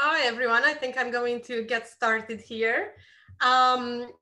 Hi, everyone. I think I'm going to get started here. Um,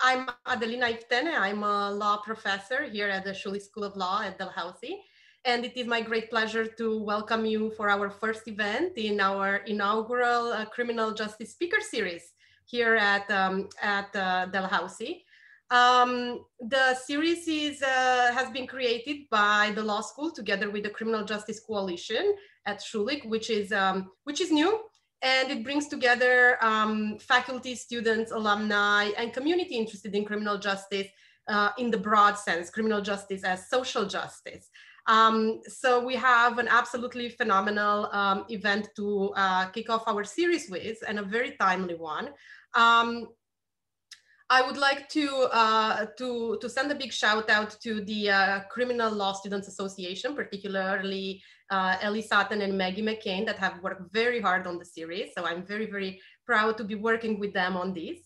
I'm Adelina Iftene. I'm a law professor here at the Schulich School of Law at Dalhousie. And it is my great pleasure to welcome you for our first event in our inaugural uh, criminal justice speaker series here at, um, at uh, Dalhousie. Um, the series is, uh, has been created by the law school together with the Criminal Justice Coalition at Schulich, which is, um, which is new and it brings together um, faculty, students, alumni, and community interested in criminal justice uh, in the broad sense, criminal justice as social justice. Um, so we have an absolutely phenomenal um, event to uh, kick off our series with and a very timely one. Um, I would like to, uh, to, to send a big shout out to the uh, Criminal Law Students Association, particularly uh, Ellie Sutton and Maggie McCain that have worked very hard on the series. So I'm very, very proud to be working with them on this.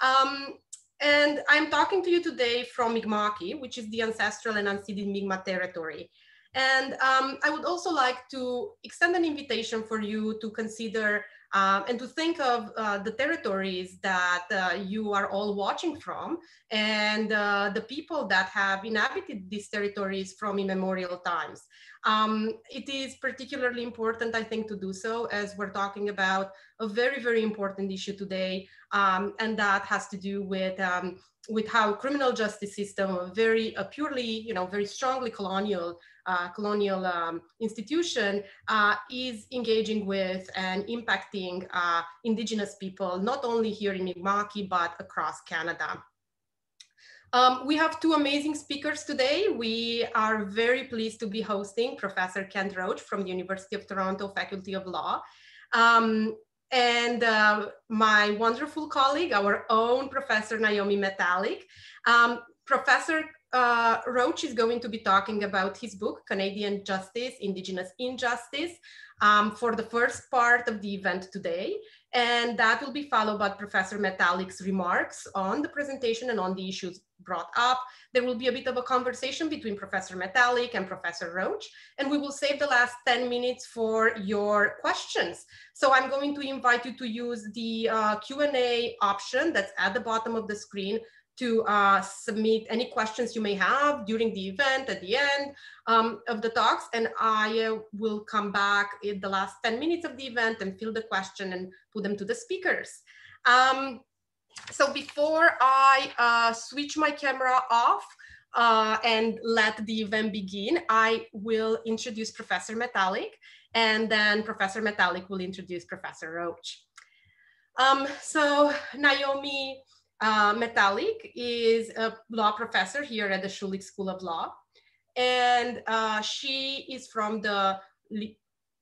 Um, and I'm talking to you today from Mi'kma'ki, which is the ancestral and unceded Mi'kmaq territory. And um, I would also like to extend an invitation for you to consider um, and to think of uh, the territories that uh, you are all watching from and uh, the people that have inhabited these territories from immemorial times. Um, it is particularly important, I think, to do so as we're talking about a very, very important issue today, um, and that has to do with um, with how criminal justice system, a very a purely, you know, very strongly colonial uh, colonial um, institution uh, is engaging with and impacting uh, indigenous people, not only here in Mi'kma'ki, but across Canada. Um, we have two amazing speakers today. We are very pleased to be hosting Professor Kent Roach from the University of Toronto Faculty of Law. Um, and uh, my wonderful colleague, our own Professor Naiomi Metallic. Um, Professor uh, Roach is going to be talking about his book, Canadian Justice, Indigenous Injustice, um, for the first part of the event today. And that will be followed by Professor Metallic's remarks on the presentation and on the issues brought up. There will be a bit of a conversation between Professor Metallic and Professor Roach, and we will save the last 10 minutes for your questions. So I'm going to invite you to use the uh, Q&A option that's at the bottom of the screen to uh, submit any questions you may have during the event at the end um, of the talks. And I uh, will come back in the last 10 minutes of the event and fill the question and put them to the speakers. Um, so before I uh, switch my camera off uh, and let the event begin, I will introduce Professor Metallic and then Professor Metallic will introduce Professor Roach. Um, so Naiomi uh, Metallic is a law professor here at the Schulich School of Law. And uh, she is from the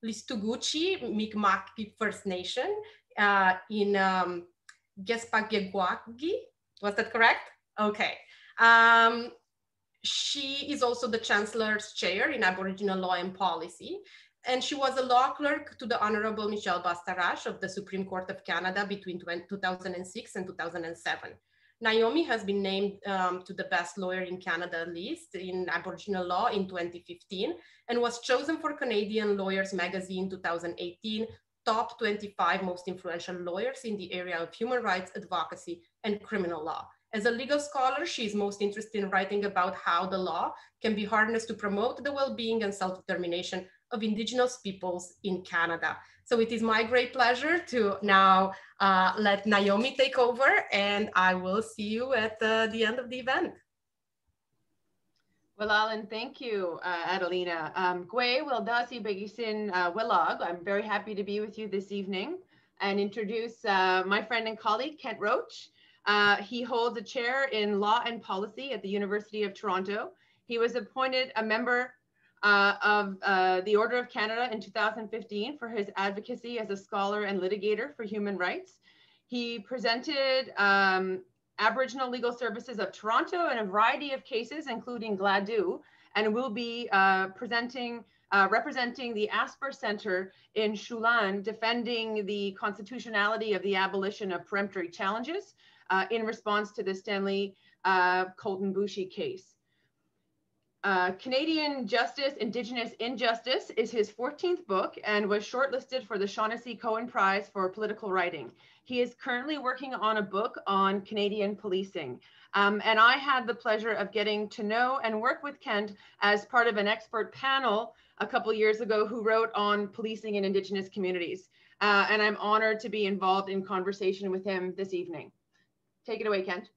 Listuguj Mi'kmaq First Nation uh, in um, Was that correct? Okay. Um, she is also the Chancellor's Chair in Aboriginal Law and Policy and she was a law clerk to the Honorable Michel Bastarache of the Supreme Court of Canada between 2006 and 2007. Naiomi has been named um, to the best lawyer in Canada list in Aboriginal law in 2015 and was chosen for Canadian Lawyers Magazine 2018 top 25 most influential lawyers in the area of human rights advocacy and criminal law. As a legal scholar, she is most interested in writing about how the law can be harnessed to promote the well-being and self-determination of Indigenous peoples in Canada. So it is my great pleasure to now uh, let Naiomi take over and I will see you at uh, the end of the event. Well, Alan, thank you, uh, Adelina. Um, Gwe Wildasi Begisin uh, Willag, I'm very happy to be with you this evening and introduce uh, my friend and colleague, Kent Roach. Uh, he holds a chair in law and policy at the University of Toronto. He was appointed a member uh, of uh, the Order of Canada in 2015 for his advocacy as a scholar and litigator for human rights. He presented um, Aboriginal Legal Services of Toronto in a variety of cases, including Gladue, and will be uh, presenting, uh, representing the Asper Center in Chouhan, defending the constitutionality of the abolition of peremptory challenges uh, in response to the Stanley uh, Colten Boushie case. Uh, Canadian Justice, Indigenous Injustice is his 14th book and was shortlisted for the Shaughnessy Cohen Prize for Political Writing. He is currently working on a book on Canadian policing. Um, and I had the pleasure of getting to know and work with Kent as part of an expert panel a couple years ago who wrote on policing in Indigenous communities. Uh, and I'm honored to be involved in conversation with him this evening. Take it away, Kent.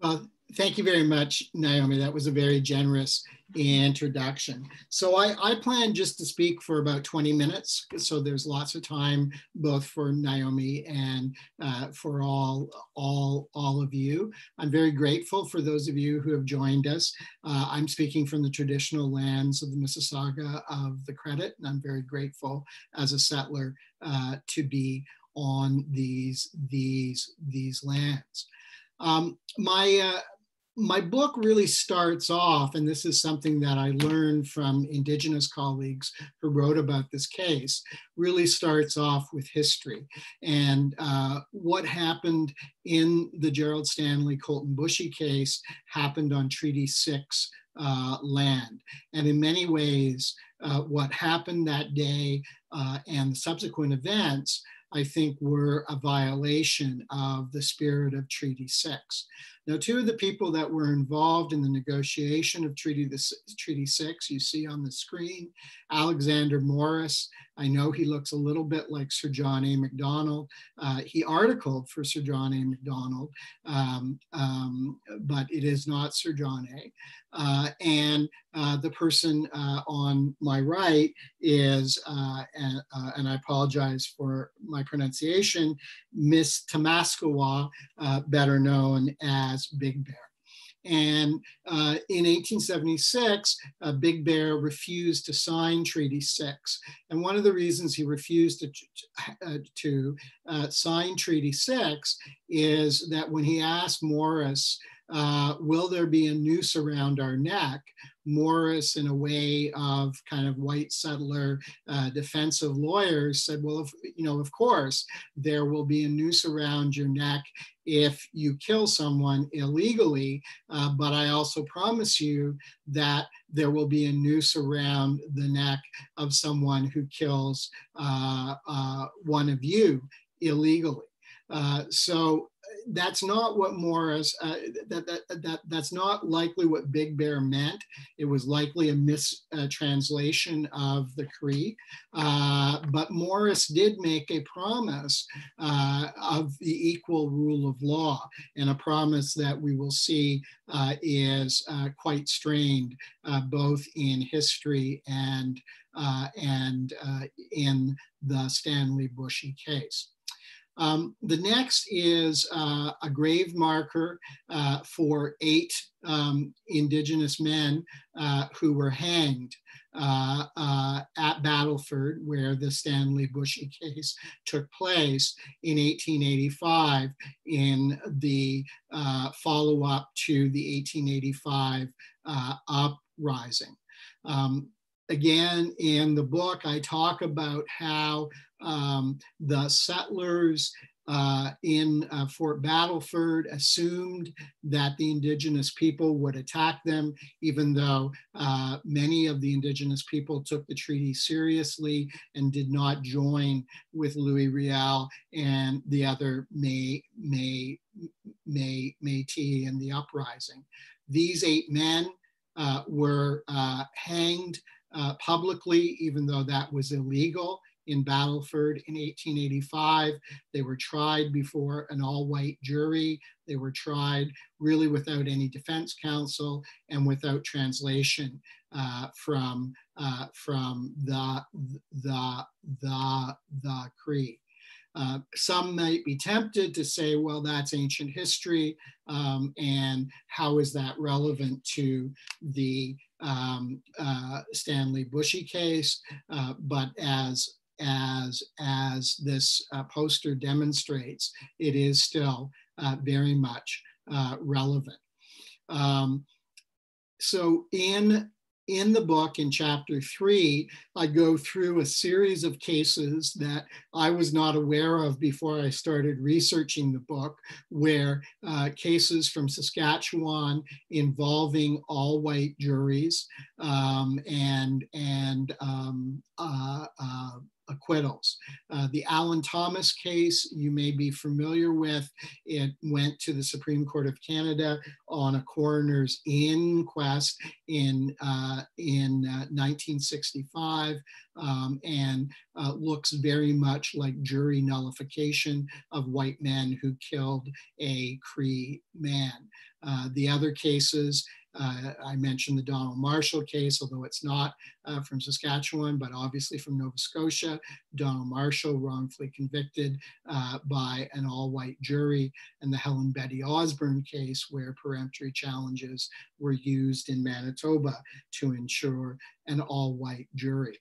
Well, thank you very much, Naiomi. That was a very generous introduction. So I, I plan just to speak for about 20 minutes. So there's lots of time both for Naiomi and uh, for all, all, all of you. I'm very grateful for those of you who have joined us. Uh, I'm speaking from the traditional lands of the Mississauga of the Credit, and I'm very grateful as a settler uh, to be on these, these, these lands. Um, my, uh, my book really starts off, and this is something that I learned from Indigenous colleagues who wrote about this case, really starts off with history and uh, what happened in the Gerald Stanley Colten Boushie case happened on Treaty 6 uh, land. And in many ways, uh, what happened that day uh, and the subsequent events I think were a violation of the spirit of Treaty 6. Now, two of the people that were involved in the negotiation of Treaty, the, Treaty 6, you see on the screen, Alexander Morris. I know he looks a little bit like Sir John A. Macdonald. Uh, he articled for Sir John A. Macdonald, um, um, but it is not Sir John A. Uh, and uh, the person uh, on my right is, uh, and, uh, and, I apologize for my pronunciation, Mistahimaskwa, better known as Big Bear. And uh, in 1876, uh, Big Bear refused to sign Treaty 6. And one of the reasons he refused to, uh, to sign Treaty 6 is that when he asked Morris uh, will there be a noose around our neck? Morris, in a way of kind of white settler uh, defensive lawyers, said, well, if, you know, of course, there will be a noose around your neck if you kill someone illegally, uh, but I also promise you that there will be a noose around the neck of someone who kills uh, uh, one of you illegally. Uh, so that's not what Morris, uh, that, that, that, that's not likely what Big Bear meant. It was likely a mistranslation uh, of the Cree. Uh, but Morris did make a promise uh, of the equal rule of law and a promise that we will see uh, is uh, quite strained both in history and, and in the Stanley Boushie case. Um, the next is uh, a grave marker uh, for eight um, Indigenous men uh, who were hanged uh, uh, at Battleford, where the Stanley Boushie case took place in 1885 in the uh, follow up to the 1885 uprising. Um, again, in the book, I talk about how um, the settlers uh, in uh, Fort Battleford assumed that the indigenous people would attack them, even though uh, many of the indigenous people took the treaty seriously and did not join with Louis Riel and the other May, May, May, Métis in the uprising. These eight men uh, were uh, hanged uh, publicly, even though that was illegal in Battleford in 1885. They were tried before an all white jury. They were tried really without any defense counsel and without translation uh, from, uh, from the, the, the, the Cree. Uh, some might be tempted to say, well, that's ancient history, um, and how is that relevant to the um, uh, Stanley Boushie case? Uh, but as as as this uh, poster demonstrates, it is still uh, very much uh, relevant. Um, so in in the book, in chapter three, I go through a series of cases that I was not aware of before I started researching the book, where uh, cases from Saskatchewan involving all white juries um, and, and um, uh, uh, acquittals. Uh, the Alan Thomas case, you may be familiar with. It went to the Supreme Court of Canada on a coroner's inquest in, uh, in uh, 1965 um, and uh, looks very much like jury nullification of white men who killed a Cree man. Uh, the other cases uh, I mentioned the Donald Marshall case, although it's not uh, from Saskatchewan, but obviously from Nova Scotia. Donald Marshall wrongfully convicted uh, by an all white jury, and the Helen Betty Osborne case, where peremptory challenges were used in Manitoba to ensure an all white jury.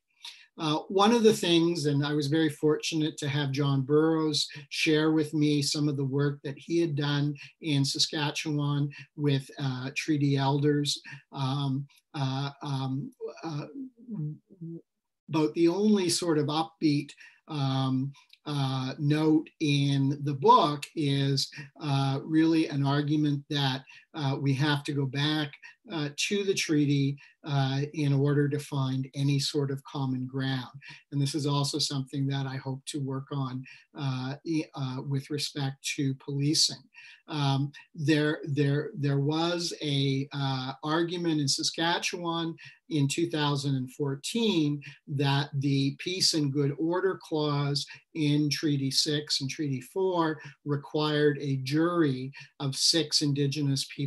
Uh, one of the things, and I was very fortunate to have John Borrows share with me some of the work that he had done in Saskatchewan with uh, treaty elders. Um, uh, um, uh, but the only sort of upbeat um, uh, note in the book is uh, really an argument that uh, we have to go back uh, to the treaty uh, in order to find any sort of common ground. And this is also something that I hope to work on uh, with respect to policing. Um, there, there, there was a argument in Saskatchewan in 2014 that the peace and good order clause in Treaty 6 and Treaty 4 required a jury of six Indigenous people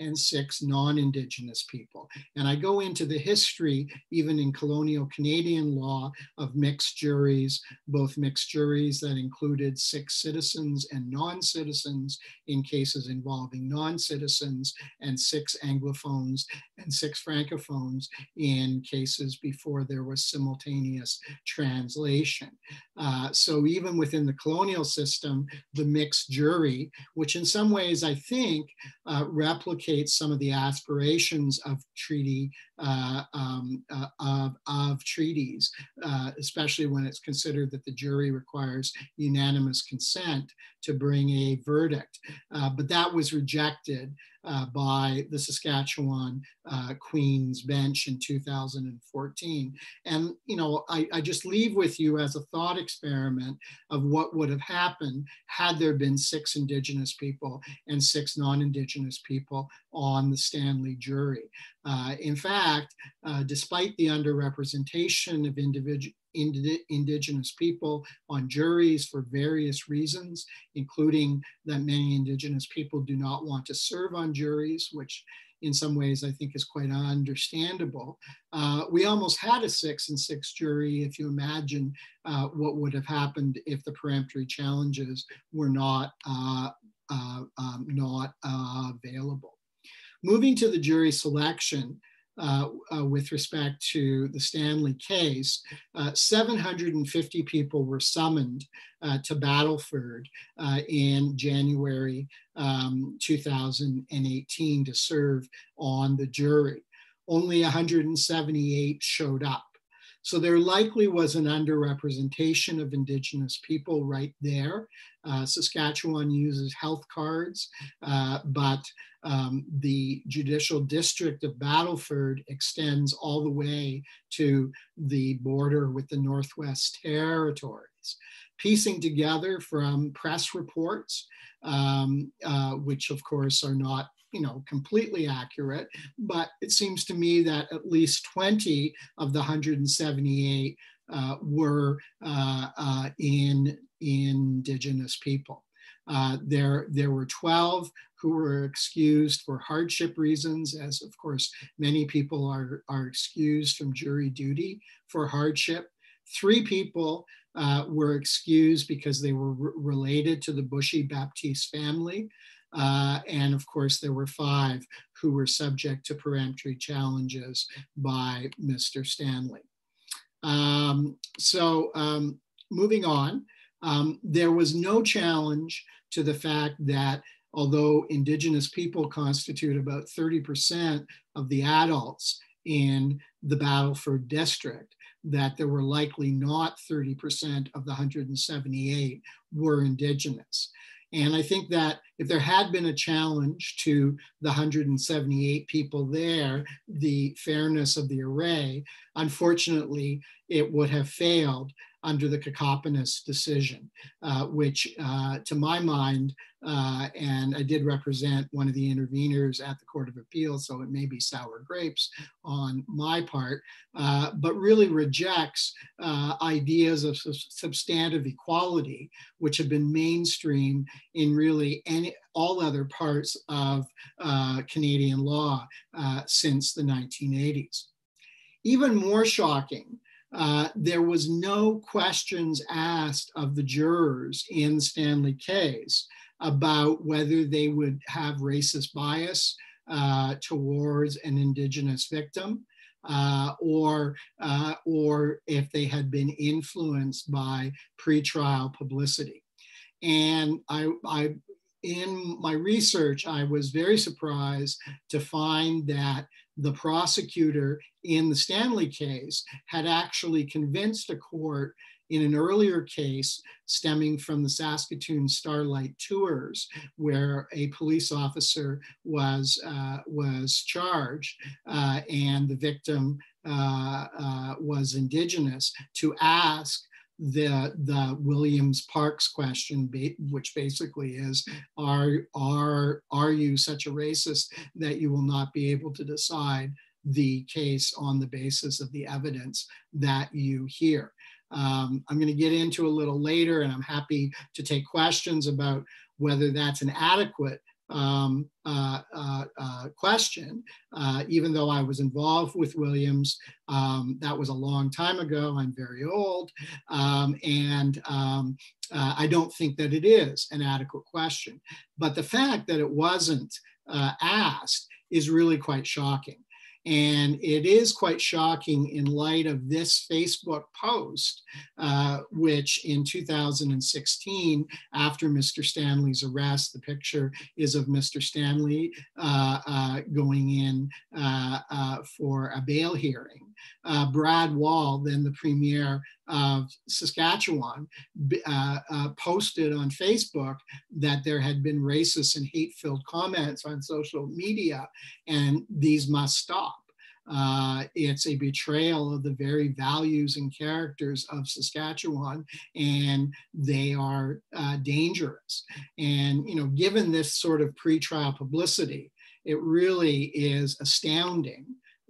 and six non-Indigenous people. And I go into the history, even in colonial Canadian law, of mixed juries, both mixed juries that included six citizens and non-citizens in cases involving non-citizens, and six Anglophones and six Francophones in cases before there was simultaneous translation. Uh, so even within the colonial system, the mixed jury, which in some ways I think uh, replicates some of the aspirations of treaty uh, um, uh, of, of, treaties, uh, especially when it's considered that the jury requires unanimous consent to bring a verdict. Uh, but that was rejected uh, by the Saskatchewan uh, Queen's Bench in 2014. And, you know, I, I just leave with you as a thought experiment of what would have happened had there been six Indigenous people and six non-Indigenous people on the Stanley jury. Uh, in fact, uh, despite the underrepresentation of individual indigenous people on juries for various reasons, including that many indigenous people do not want to serve on juries, which in some ways I think is quite understandable. Uh, we almost had a six and six jury if you imagine uh, what would have happened if the peremptory challenges were not, uh, uh um, not uh, available. Moving to the jury selection, uh, uh, with respect to the Stanley case, uh, 750 people were summoned uh, to Battleford uh, in January um, 2018 to serve on the jury. Only 178 showed up. So there likely was an underrepresentation of Indigenous people right there. Uh, Saskatchewan uses health cards, uh, but um, the judicial district of Battleford extends all the way to the border with the Northwest Territories. Piecing together from press reports, um, uh, which of course are not you know, completely accurate, but it seems to me that at least 20 of the 178 uh, were uh, uh, in indigenous people. Uh, there, there were 12 who were excused for hardship reasons, as of course many people are, are excused from jury duty for hardship. Three people uh, were excused because they were related to the Boushie Baptiste family. Uh, and of course, there were five who were subject to peremptory challenges by Mr. Stanley. Um, so um, moving on, um, there was no challenge to the fact that although Indigenous people constitute about 30% of the adults in the Battleford district that there were likely not 30% of the 178 were Indigenous. And I think that if there had been a challenge to the 178 people there, the fairness of the array, unfortunately, it would have failed under the Kokopenace decision, uh, which uh, to my mind, uh, and I did represent one of the interveners at the Court of Appeal, so it may be sour grapes on my part, uh, but really rejects uh, ideas of substantive equality, which have been mainstream in really any, all other parts of uh, Canadian law since the 1980s. Even more shocking uh, there was no questions asked of the jurors in Stanley case about whether they would have racist bias uh, towards an indigenous victim uh, or, uh, or if they had been influenced by pretrial publicity. And I, I, in my research, I was very surprised to find that the prosecutor in the Stanley case had actually convinced a court in an earlier case stemming from the Saskatoon Starlight tours, where a police officer was, uh, was charged uh, and the victim uh, uh was Indigenous, to ask the the Williams Parks question, which basically is, are are are you such a racist that you will not be able to decide the case on the basis of the evidence that you hear? Um, I'm going to get into a little later, and I'm happy to take questions about whether that's an adequate um, uh, uh, uh, question, uh, even though I was involved with Williams. Um, that was a long time ago. I'm very old. Um, and um, uh, I don't think that it is an adequate question. But the fact that it wasn't uh, asked is really quite shocking. And it is quite shocking in light of this Facebook post, uh, which in 2016, after Mr. Stanley's arrest, the picture is of Mr. Stanley uh, uh, going in uh, uh, for a bail hearing. Uh, Brad Wall, then the premier of Saskatchewan, posted on Facebook that there had been racist and hate filled comments on social media, and these must stop. Uh, it's a betrayal of the very values and characters of Saskatchewan, and they are uh, dangerous. And you know, given this sort of pre-trial publicity, it really is astounding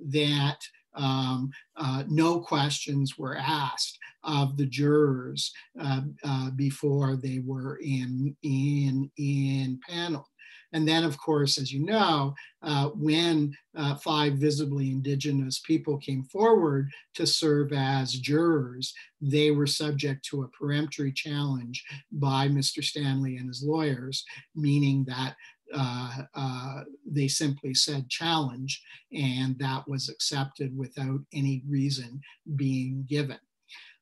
that um, uh, no questions were asked of the jurors uh, uh, before they were in in in panel. And then, of course, as you know, uh, when uh, five visibly indigenous people came forward to serve as jurors, they were subject to a peremptory challenge by Mr. Stanley and his lawyers, meaning that uh, uh, they simply said challenge, and that was accepted without any reason being given.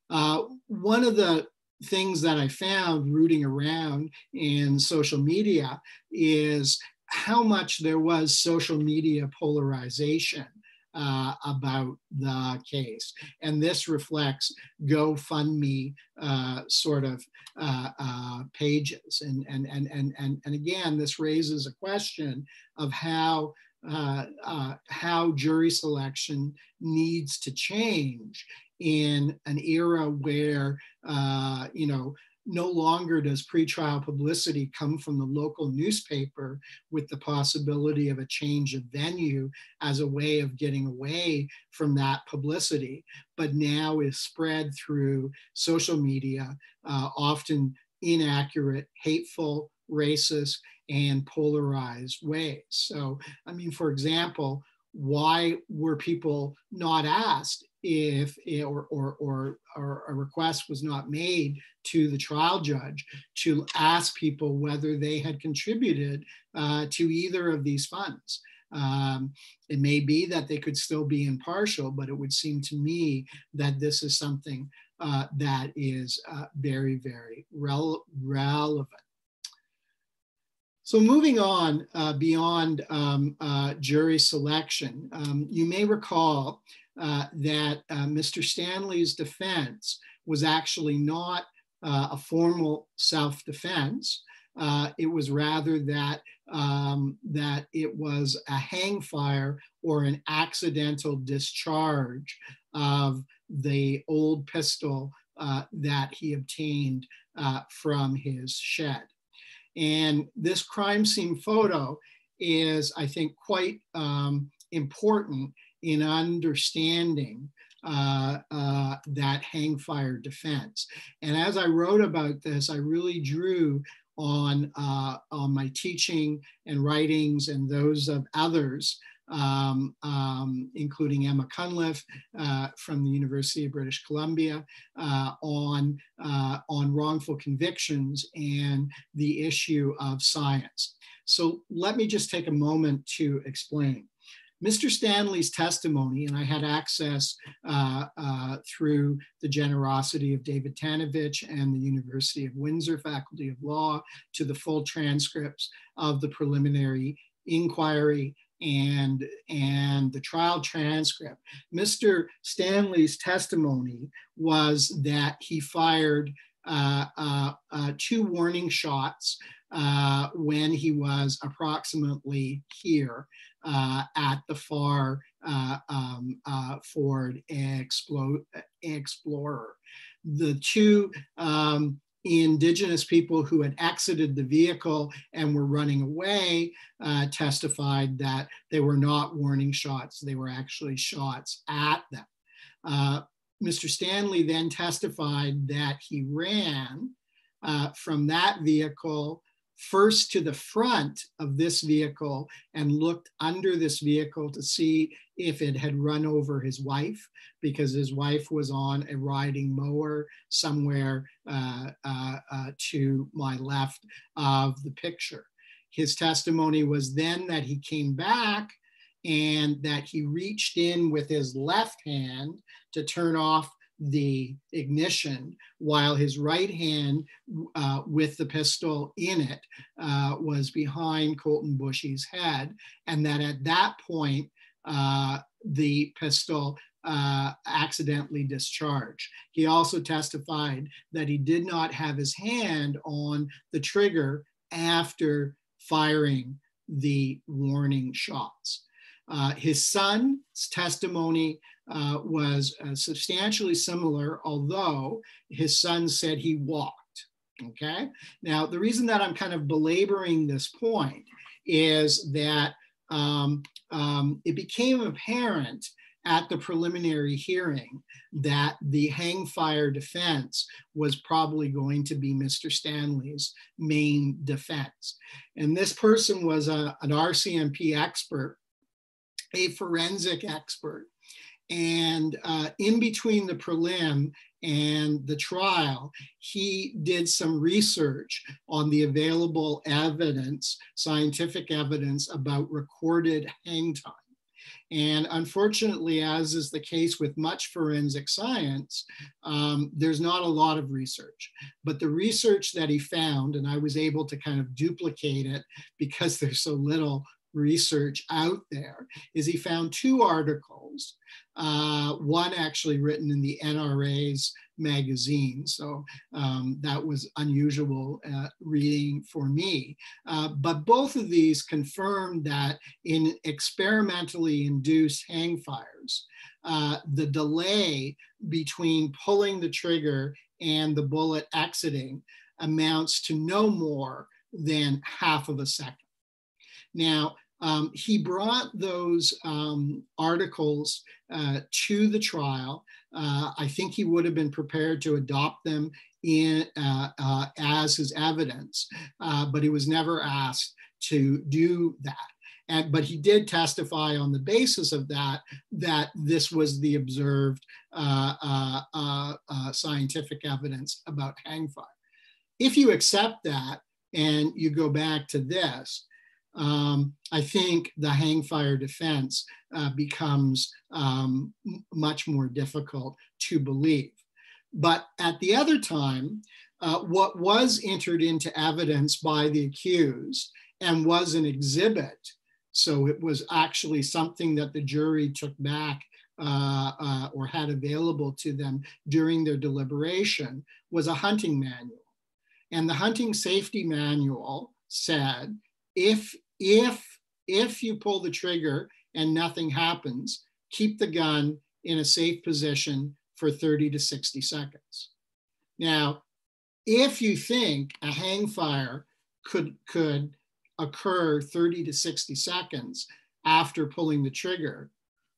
Uh, one of the things that I found rooting around in social media is how much there was social media polarization uh, about the case. And this reflects GoFundMe uh, sort of uh, uh pages. And, and, and, and, and, and again, this raises a question of how uh, uh, how jury selection needs to change in an era where, uh, you know, no longer does pretrial publicity come from the local newspaper with the possibility of a change of venue as a way of getting away from that publicity, but now is spread through social media, uh, often inaccurate, hateful, racist, and polarized ways. So, I mean, for example, why were people not asked if or, or, or, or, a request was not made to the trial judge to ask people whether they had contributed uh, to either of these funds. Um, it may be that they could still be impartial, but it would seem to me that this is something uh, that is uh, very, very rel relevant. So moving on uh, beyond um, uh, jury selection, um, you may recall uh, that uh, Mr. Stanley's defense was actually not uh, a formal self-defense. Uh, it was rather that, um, that it was a hang fire or an accidental discharge of the old pistol that he obtained from his shed. And this crime scene photo is, I think, quite um, important in understanding uh, uh, that hang fire defense. And as I wrote about this, I really drew on, uh, on my teaching and writings and those of others um, um, including Emma Cunliffe uh, from the University of British Columbia, uh, on, uh, on wrongful convictions and the issue of science. So let me just take a moment to explain. Mr. Stanley's testimony, and I had access uh, uh, through the generosity of David Tanovich and the University of Windsor Faculty of Law to the full transcripts of the preliminary inquiry and and the trial transcript mr stanley's testimony was that he fired uh, uh, uh, two warning shots uh, when he was approximately here uh, at the far uh, um, Ford Explo Explorer. The two um, indigenous people who had exited the vehicle and were running away uh, testified that they were not warning shots, they were actually shots at them. Uh, Mr. Stanley then testified that he ran uh, from that vehicle first to the front of this vehicle and looked under this vehicle to see if it had run over his wife because his wife was on a riding mower somewhere uh, uh, uh, to my left of the picture. His testimony was then that he came back and that he reached in with his left hand to turn off the ignition while his right hand uh, with the pistol in it uh, was behind Colten Boushie's head. And that at that point, uh, the pistol uh, accidentally discharged. He also testified that he did not have his hand on the trigger after firing the warning shots. Uh, his son's testimony uh, was uh, substantially similar, although his son said he walked. Okay. Now, the reason that I'm kind of belaboring this point is that um, um, it became apparent at the preliminary hearing that the hang fire defense was probably going to be Mr. Stanley's main defense. And this person was a, an RCMP expert, a forensic expert. And uh, in between the prelim and the trial, he did some research on the available evidence, scientific evidence about recorded hang time. And unfortunately, as is the case with much forensic science, um, there's not a lot of research. But the research that he found, and I was able to kind of duplicate it because there's so little research out there, is he found two articles uh, one actually written in the NRA's magazine. So um, that was unusual uh, reading for me. Uh, but both of these confirmed that in experimentally induced hang fires, uh, the delay between pulling the trigger and the bullet exiting amounts to no more than half of a second. Now, um, he brought those um, articles uh, to the trial. Uh, I think he would have been prepared to adopt them in uh, uh as his evidence, uh, but he was never asked to do that. And, but he did testify on the basis of that, that this was the observed uh, scientific evidence about hang fire. If you accept that and you go back to this, um, I think the hang fire defense uh, becomes um, much more difficult to believe. But at the other time, uh, what was entered into evidence by the accused and was an exhibit. So it was actually something that the jury took back uh, uh, or had available to them during their deliberation was a hunting manual. And the hunting safety manual said if, if, if you pull the trigger and nothing happens, keep the gun in a safe position for 30 to 60 seconds. Now, if you think a hang fire could, could occur 30 to 60 seconds after pulling the trigger,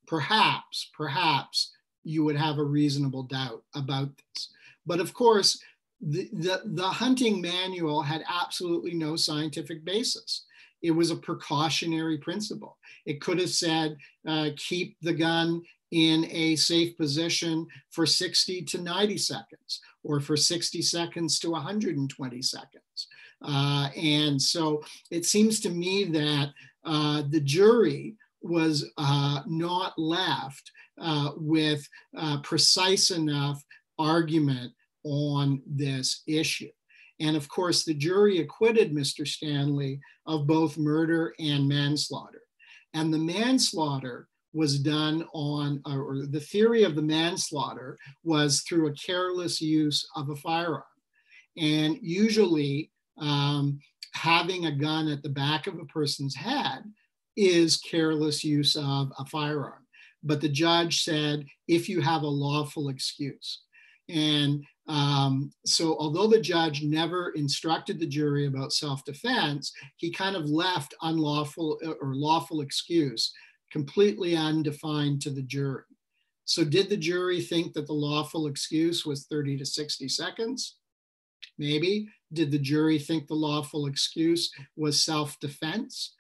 perhaps, perhaps you would have a reasonable doubt about this. But of course, the, the, hunting manual had absolutely no scientific basis. It was a precautionary principle. It could have said, uh, keep the gun in a safe position for 60 to 90 seconds or for 60 seconds to 120 seconds. Uh, and so it seems to me that uh, the jury was uh, not left uh, with uh, precise enough argument on this issue. And of course, the jury acquitted Mr. Stanley of both murder and manslaughter. And the manslaughter was done on, or the theory of the manslaughter was through a careless use of a firearm. And usually, um, having a gun at the back of a person's head is careless use of a firearm. But the judge said, if you have a lawful excuse. And um, so, although the judge never instructed the jury about self defense, he kind of left unlawful or lawful excuse completely undefined to the jury. So, did the jury think that the lawful excuse was 30 to 60 seconds? Maybe. Did the jury think the lawful excuse was self defense?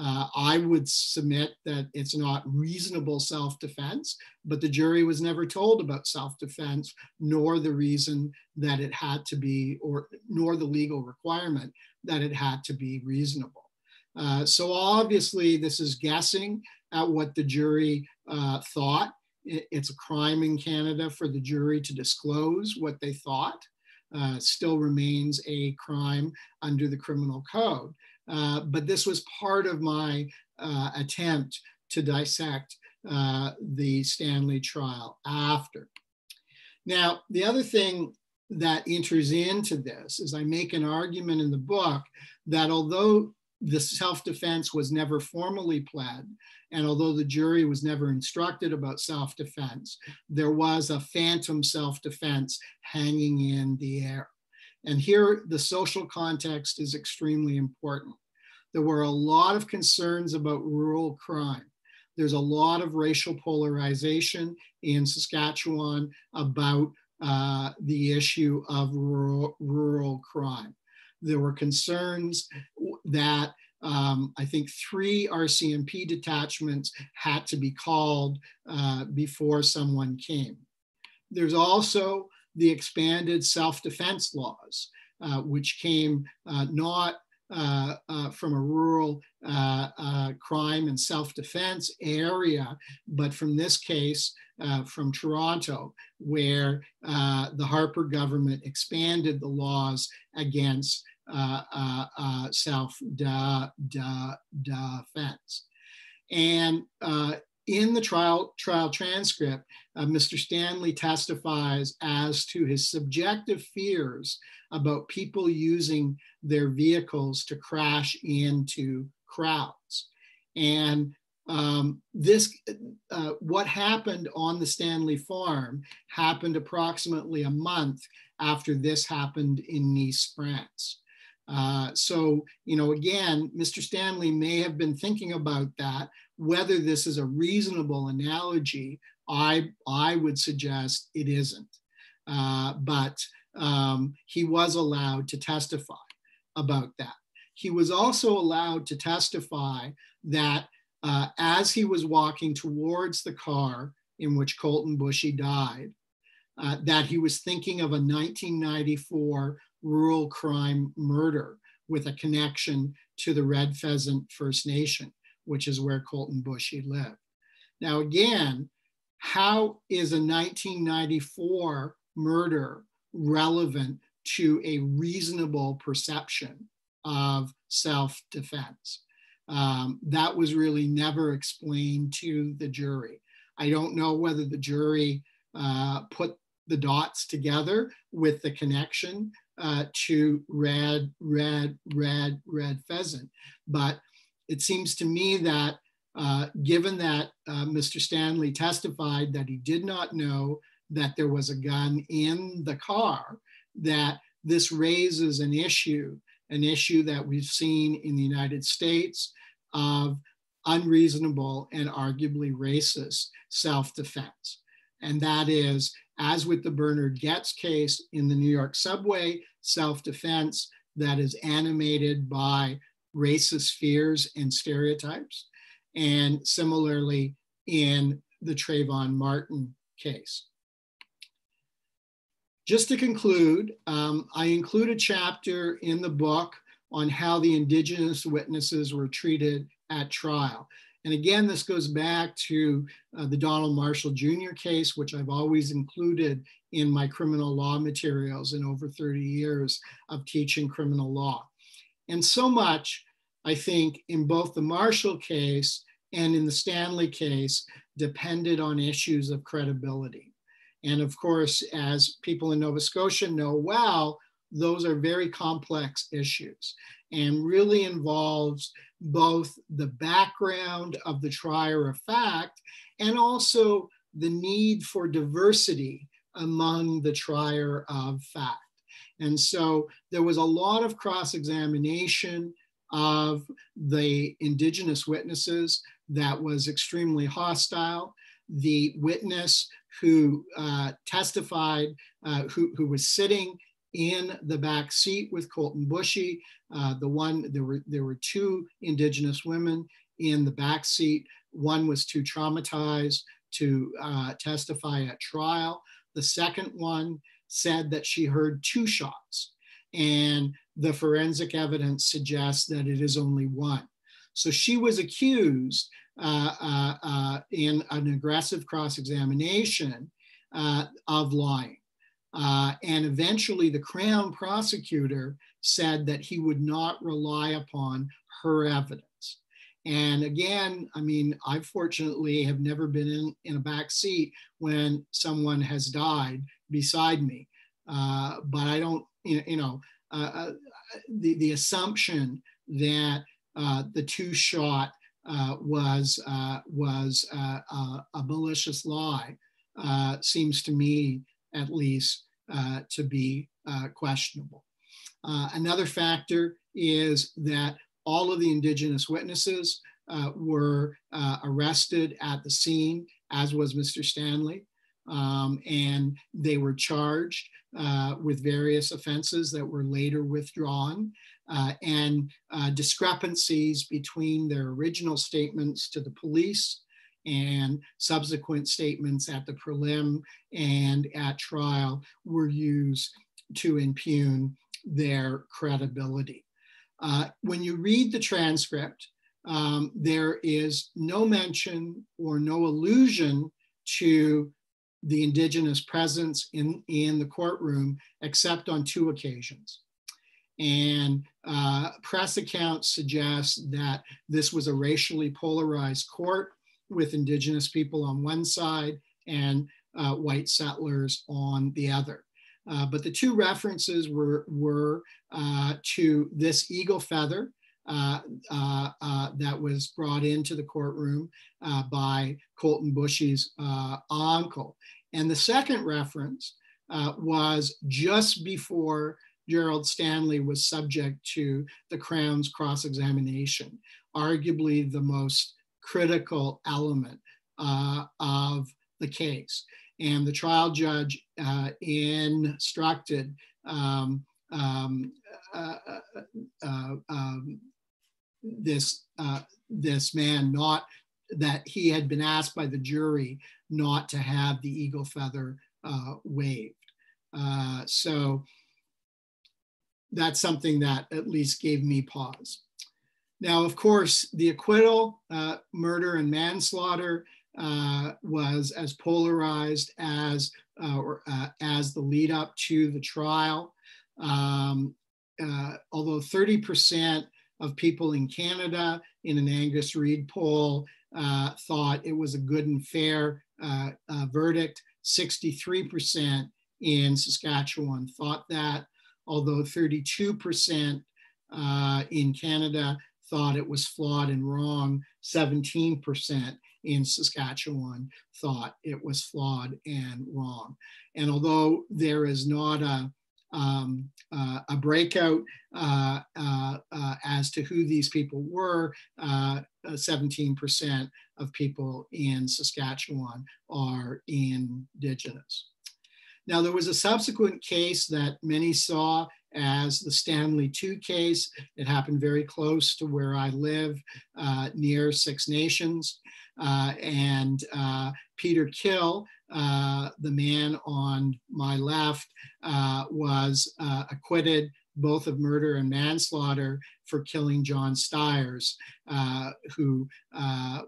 Uh, I would submit that it's not reasonable self defense, but the jury was never told about self defense, nor the reason that it had to be, or nor the legal requirement that it had to be reasonable. Uh, so obviously, this is guessing at what the jury uh, thought. It's a crime in Canada for the jury to disclose what they thought. Uh, still remains a crime under the criminal code. Uh, but this was part of my uh, attempt to dissect uh, the Stanley trial after. Now, the other thing that enters into this is I make an argument in the book that although the self-defense was never formally pled, and although the jury was never instructed about self-defense, there was a phantom self-defense hanging in the air. And here the social context is extremely important. There were a lot of concerns about rural crime. There's a lot of racial polarization in Saskatchewan about uh, the issue of rural, rural crime. There were concerns that um, I think three RCMP detachments had to be called uh, before someone came. There's also the expanded self-defense laws, uh, which came uh, not uh, uh, from a rural uh, crime and self-defense area, but from this case, from Toronto, where the Harper government expanded the laws against uh, uh, uh, self defense. And in the trial, trial transcript, uh, Mr. Stanley testifies as to his subjective fears about people using their vehicles to crash into crowds. And um, this, uh, what happened on the Stanley farm happened approximately a month after this happened in Nice, France. Uh, so, you know, again, Mr. Stanley may have been thinking about that. Whether this is a reasonable analogy, I, I would suggest it isn't. Uh, but um, he was allowed to testify about that. He was also allowed to testify that uh, as he was walking towards the car in which Colten Boushie died, uh, that he was thinking of a 1994 rural crime murder with a connection to the Red Pheasant First Nation, which is where Colten Boushie lived. Now, again, how is a 1994 murder relevant to a reasonable perception of self-defense. Um, that was really never explained to the jury. I don't know whether the jury uh, put the dots together with the connection uh, to red, red, red, red pheasant. But it seems to me that uh, given that uh, Mr. Stanley testified that he did not know that there was a gun in the car, that this raises an issue, an issue that we've seen in the United States of unreasonable and arguably racist self-defense. And that is, as with the Bernard Goetz case in the New York subway, self-defense that is animated by racist fears and stereotypes. And similarly in the Trayvon Martin case. Just to conclude, um, I include a chapter in the book on how the indigenous witnesses were treated at trial. And again, this goes back to uh, the Donald Marshall Jr. case, which I've always included in my criminal law materials in over 30 years of teaching criminal law. And so much, I think, in both the Marshall case and in the Stanley case, depended on issues of credibility. And of course, as people in Nova Scotia know well, those are very complex issues and really involves both the background of the trier of fact and also the need for diversity among the trier of fact. And so there was a lot of cross examination of the Indigenous witnesses that was extremely hostile. The witness who uh, testified, uh, who, who was sitting in the back seat with Colten Boushie, Uh, the one, there were, there were two indigenous women in the back seat. One was too traumatized to uh, testify at trial. The second one said that she heard two shots and the forensic evidence suggests that it is only one. So she was accused uh, uh, uh in an aggressive cross-examination uh, of lying. Uh, and eventually, the Crown prosecutor said that he would not rely upon her evidence. And again, I mean, I fortunately have never been in, in a back seat when someone has died beside me. Uh, but I don't, you know, uh, uh the, the assumption that uh, the two shot uh, was, was a malicious lie seems to me at least, uh, to be uh, questionable. Uh, another factor is that all of the indigenous witnesses uh, were uh, arrested at the scene, as was Mr. Stanley, um, and they were charged with various offenses that were later withdrawn. Uh, and uh, discrepancies between their original statements to the police and subsequent statements at the prelim and at trial were used to impugn their credibility. Uh, when you read the transcript, um, there is no mention or no allusion to the indigenous presence in, in the courtroom except on two occasions. And uh, press accounts suggest that this was a racially polarized court with indigenous people on one side and uh, white settlers on the other. Uh, but the two references were, were uh, to this eagle feather uh, uh, uh, that was brought into the courtroom by Colten Boushie's uncle. And the second reference was just before Gerald Stanley was subject to the Crown's cross-examination, arguably the most critical element uh, of the case. And the trial judge uh, instructed um, um, uh, uh, uh um, this, uh, this man not that he had been asked by the jury not to have the eagle feather waved. so that's something that at least gave me pause. Now, of course, the acquittal, uh, murder and manslaughter, uh, was as polarized as uh, or uh, as the lead up to the trial. Um, uh, although 30% of people in Canada in an Angus Reid poll uh, thought it was a good and fair uh, uh, verdict, 63% in Saskatchewan thought that, although 32% uh, in Canada thought it was flawed and wrong, 17% in Saskatchewan thought it was flawed and wrong. And although there is not a um, uh, a breakout uh, uh, uh as to who these people were. 17% uh, of people in Saskatchewan are Indigenous. Now, there was a subsequent case that many saw as the Stanley 2 case. It happened very close to where I live, uh, near Six Nations. Uh, and uh, Peter Khill, uh, the man on my left, uh, was uh, acquitted both of murder and manslaughter for killing John Styres, who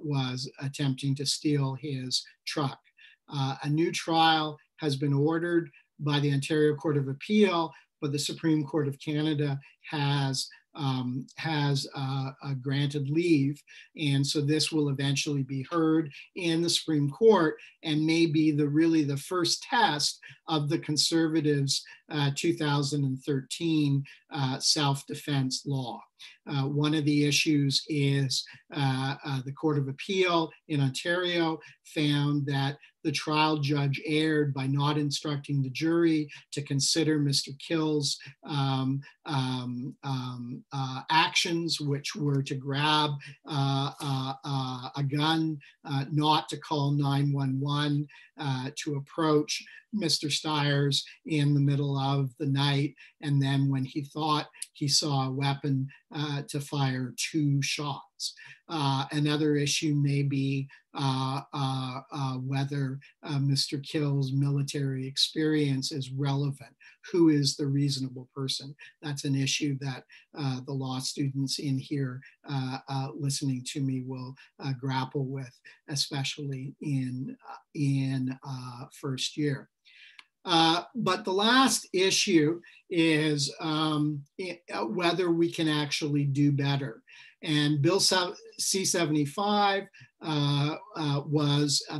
was attempting to steal his truck. a new trial has been ordered by the Ontario Court of Appeal but the Supreme Court of Canada has um, has uh, granted leave. And so this will eventually be heard in the Supreme Court and may be the really the first test of the conservatives' uh, 2013 uh, self-defense law. Uh, one of the issues is uh, uh, the Court of Appeal in Ontario found that the trial judge erred by not instructing the jury to consider Mr. Khill's um, um, um, uh, actions, which were to grab uh, uh, uh a gun, uh, not to call 911, uh, to approach Mr. Styres in the middle of the night. And then when he thought he saw a weapon, to fire two shots. another issue may be whether uh, Mr. Khill's military experience is relevant. Who is the reasonable person? That's an issue that uh, the law students in here uh, listening to me will grapple with, especially in, in first year. Uh, but the last issue is um, whether we can actually do better. And Bill C-75 uh, uh, was, uh,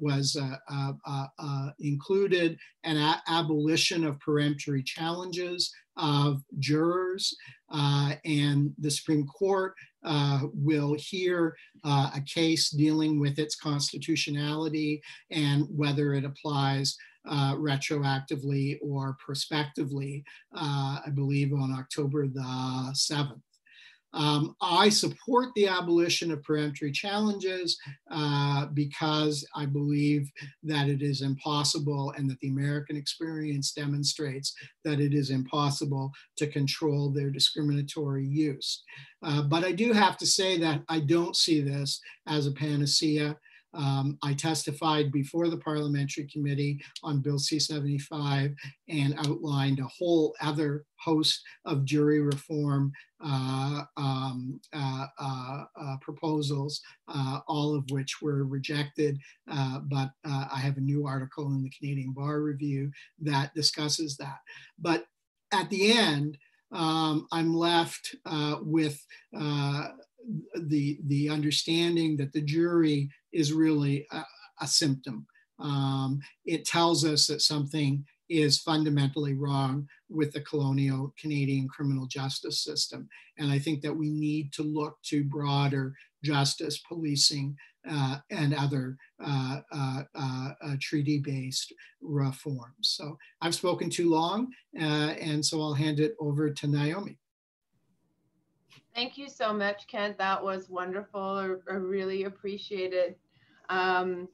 was uh, uh, included an abolition of peremptory challenges of jurors. and the Supreme Court will hear a case dealing with its constitutionality and whether it applies uh, retroactively or prospectively, uh, I believe on October the 7th. Um, I support the abolition of peremptory challenges uh, because I believe that it is impossible and that the American experience demonstrates that it is impossible to control their discriminatory use. Uh, but I do have to say that I don't see this as a panacea. Um, I testified before the parliamentary committee on Bill C-75 and outlined a whole other host of jury reform uh, um, uh, uh, uh proposals, uh, all of which were rejected. Uh, but I have a new article in the Canadian Bar Review that discusses that. But at the end, um, I'm left with the, the understanding that the jury is really a, a symptom. Um, it tells us that something is fundamentally wrong with the colonial Canadian criminal justice system. And I think that we need to look to broader justice, policing, uh, and other uh, uh, uh treaty-based reforms. So I've spoken too long, uh, and so I'll hand it over to Naiomi. Thank you so much, Kent. That was wonderful. I really appreciate it. Um,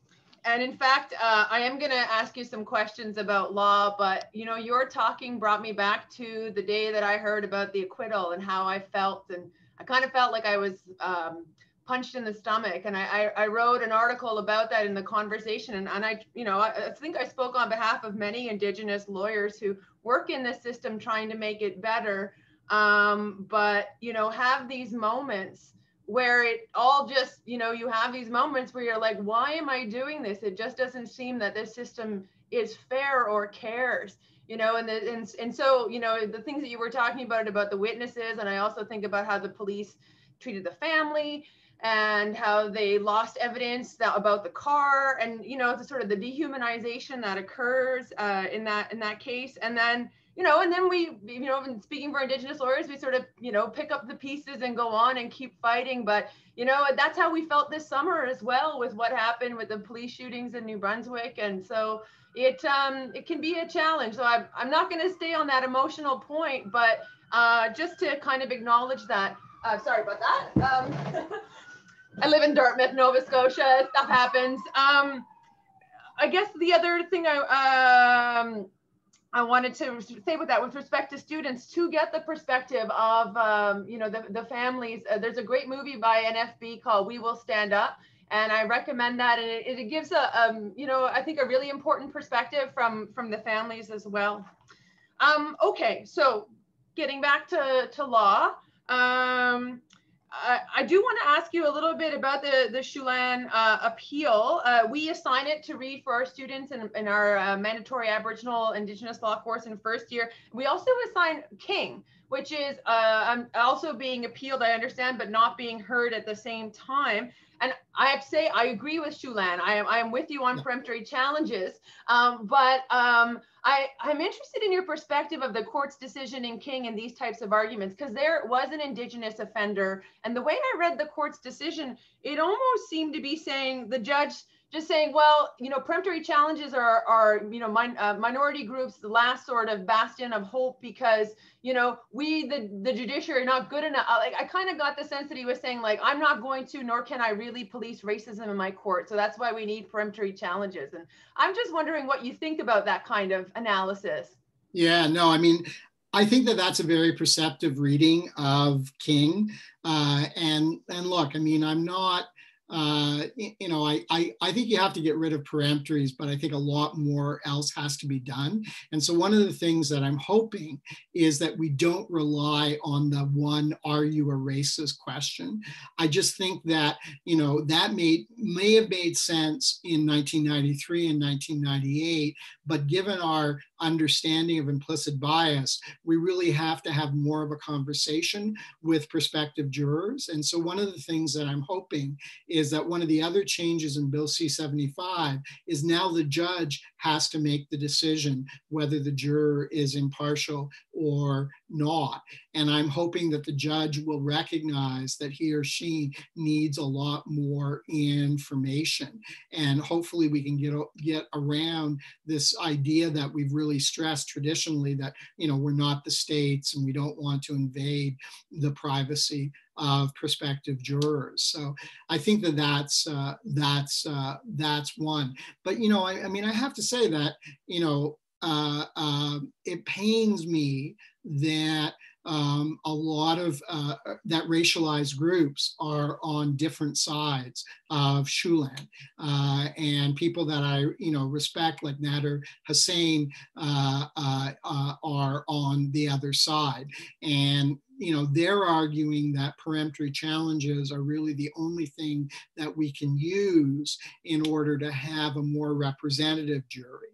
and in fact, uh, I am going to ask you some questions about law, but you know, your talking brought me back to the day that I heard about the acquittal and how I felt, and I kind of felt like I was um, punched in the stomach. And I, I, I, wrote an article about that in the conversation, and, and I, you know, I, I think I spoke on behalf of many Indigenous lawyers who work in this system trying to make it better. Um, but you know have these moments where it all just you know you have these moments where you're like why am i doing this it just doesn't seem that this system is fair or cares you know, and, the, and, and so, you know, the things that you were talking about, about the witnesses, and I also think about how the police treated the family and how they lost evidence that, about the car and, you know, the sort of the dehumanization that occurs uh, in that, in that case. And then, you know, and then we, you know, speaking for Indigenous lawyers, we sort of, you know, pick up the pieces and go on and keep fighting. But, you know, that's how we felt this summer as well with what happened with the police shootings in New Brunswick. And so, it um, it can be a challenge. So I'm, I'm not going to stay on that emotional point, but uh, just to kind of acknowledge that. Uh, sorry about that. Um, I live in Dartmouth, Nova Scotia. Stuff happens. Um, I guess the other thing I um, I wanted to say with that, with respect to students, to get the perspective of um, you know the the families. Uh, there's a great movie by NFB called We Will Stand Up and I recommend that. And it, it gives a, um, you know, I think a really important perspective from from the families as well. Um, okay, so getting back to to law, um, I, I, do want to ask you a little bit about the the Chouhan uh, appeal. Uh, we assign it to read for our students in, in our uh, mandatory Aboriginal Indigenous law course in first year. We also assign King which is uh, also being appealed, I understand, but not being heard at the same time. And I have to say, I agree with Chouhan. I am, I am with you on peremptory challenges. Um, but um, I, I'm interested in your perspective of the court's decision in King and these types of arguments, because there was an Indigenous offender. And the way I read the court's decision, it almost seemed to be saying the judge just saying, well, you know, peremptory challenges are, are you know, min, uh, minority groups, the last sort of bastion of hope because, you know, we, the, the judiciary, are not good enough. Like, I kind of got the sense that he was saying, like, I'm not going to, nor can I really police racism in my court. So that's why we need peremptory challenges. And I'm just wondering what you think about that kind of analysis. Yeah, no, I mean, I think that that's a very perceptive reading of King. Uh, and and look, I mean, I'm not uh, you know, I, I, I think you have to get rid of peremptories, but I think a lot more else has to be done. And so one of the things that I'm hoping is that we don't rely on the one, are you a racist question? I just think that, you know, that made, may have made sense in 1993 and 1998, but given our understanding of implicit bias, we really have to have more of a conversation with prospective jurors. And so one of the things that I'm hoping is that one of the other changes in Bill C-75 is now the judge has to make the decision whether the juror is impartial or not. And I'm hoping that the judge will recognize that he or she needs a lot more information. And hopefully we can get, get around this idea that we've really stressed traditionally that, you know, we're not the states and we don't want to invade the privacy of prospective jurors. So I think that that's uh, that's uh, that's one. But you know, I, I, mean, I have to say that you know, uh, um, it pains me that um, a lot of uh, that racialized groups are on different sides of Chouhan. Uh, and people that I, you know, respect like Nader Hussain uh, uh, uh, are on the other side. And you know, they're arguing that peremptory challenges are really the only thing that we can use in order to have a more representative jury.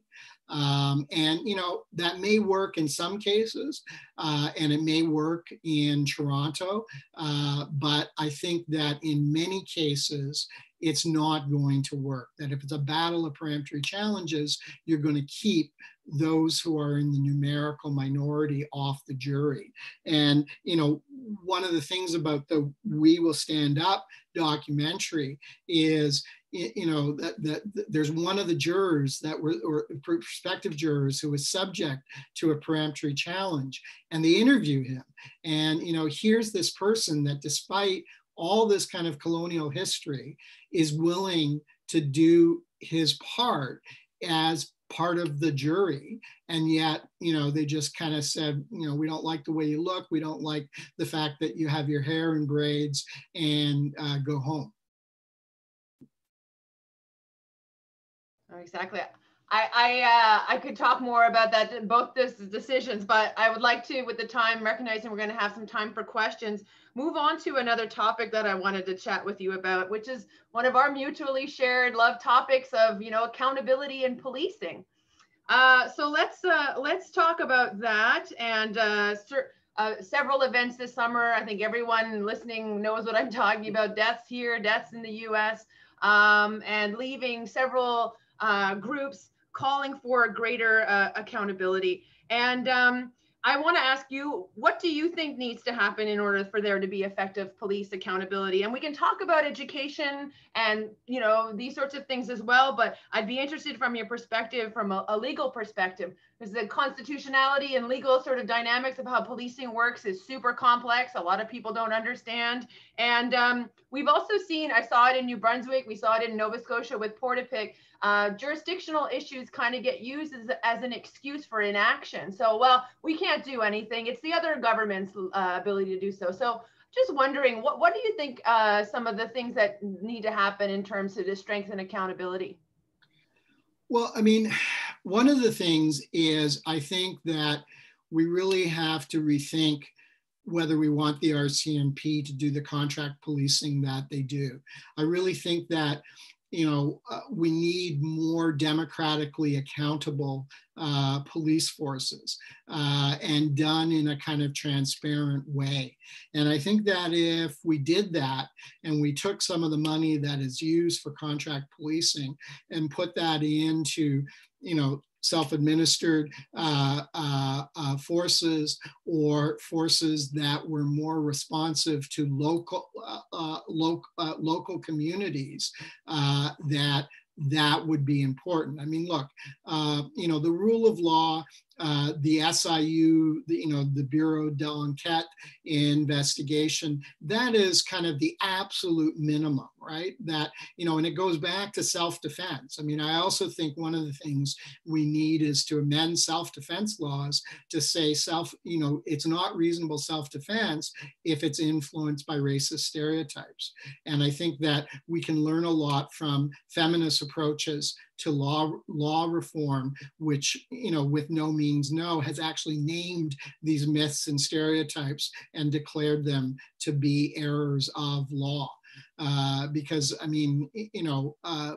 Um, and you know that may work in some cases, uh, and it may work in Toronto, uh, but I think that in many cases it's not going to work. That if it's a battle of peremptory challenges, you're going to keep those who are in the numerical minority off the jury. And, you know, one of the things about the We Will Stand Up documentary is, you know, that, that there's one of the jurors that were, or prospective jurors who was subject to a peremptory challenge and they interview him. And, you know, here's this person that despite all this kind of colonial history is willing to do his part as part of the jury. And yet you know they just kind of said you know we don't like the way you look. We don't like the fact that you have your hair in braids and uh, go home exactly I I, uh, I could talk more about that both those decisions, but I would like to, with the time, recognizing we're going to have some time for questions, move on to another topic that I wanted to chat with you about, which is one of our mutually shared love topics of you know accountability and policing. Uh, so let's uh, let's talk about that and uh, uh, several events this summer. I think everyone listening knows what I'm talking about. Deaths here, deaths in the U.S., um, and leaving several uh, groups calling for greater uh, accountability. And um, I want to ask you, what do you think needs to happen in order for there to be effective police accountability? And we can talk about education and you know these sorts of things as well. But I'd be interested from your perspective, from a, a legal perspective, because the constitutionality and legal sort of dynamics of how policing works is super complex. A lot of people don't understand. And um, we've also seen, I saw it in New Brunswick, we saw it in Nova Scotia with Portapique, uh, jurisdictional issues kind of get used as, as an excuse for inaction. So, well, we can't do anything. It's the other government's uh, ability to do so. So, just wondering, what, what do you think uh, some of the things that need to happen in terms of to strengthen accountability? Well, I mean, one of the things is I think that we really have to rethink whether we want the RCMP to do the contract policing that they do. I really think that you know, uh, we need more democratically accountable uh, police forces uh, and done in a kind of transparent way. And I think that if we did that and we took some of the money that is used for contract policing and put that into, you know, self-administered uh, uh, uh, forces or forces that were more responsive to local uh, uh, lo uh, local communities that that would be important. I mean, look, you know, the rule of law uh, the SIU, the, you know, the Bureau de l'Enquête investigation, that is kind of the absolute minimum, right? That, you know, and it goes back to self-defense. I mean, I also think one of the things we need is to amend self-defense laws to say self, you know, it's not reasonable self-defense if it's influenced by racist stereotypes. And I think that we can learn a lot from feminist approaches to law law reform, which you know with no means no has actually named these myths and stereotypes and declared them to be errors of law. Uh, because I mean, you know, uh,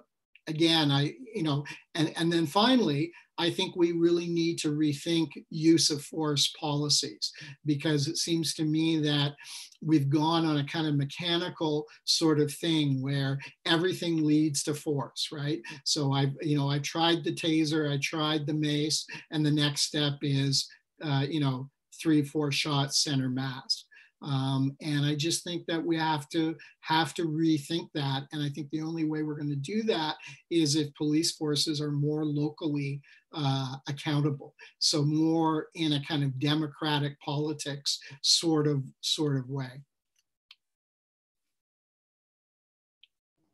again, I you know, and and then finally, I think we really need to rethink use of force policies because it seems to me that we've gone on a kind of mechanical sort of thing where everything leads to force, right? So I, you know, I tried the taser, I tried the mace, and the next step is, uh, you know, three, four shots center mass. Um, and I just think that we have to have to rethink that. And I think the only way we're going to do that is if police forces are more locally uh, accountable. So more in a kind of democratic politics sort of sort of way.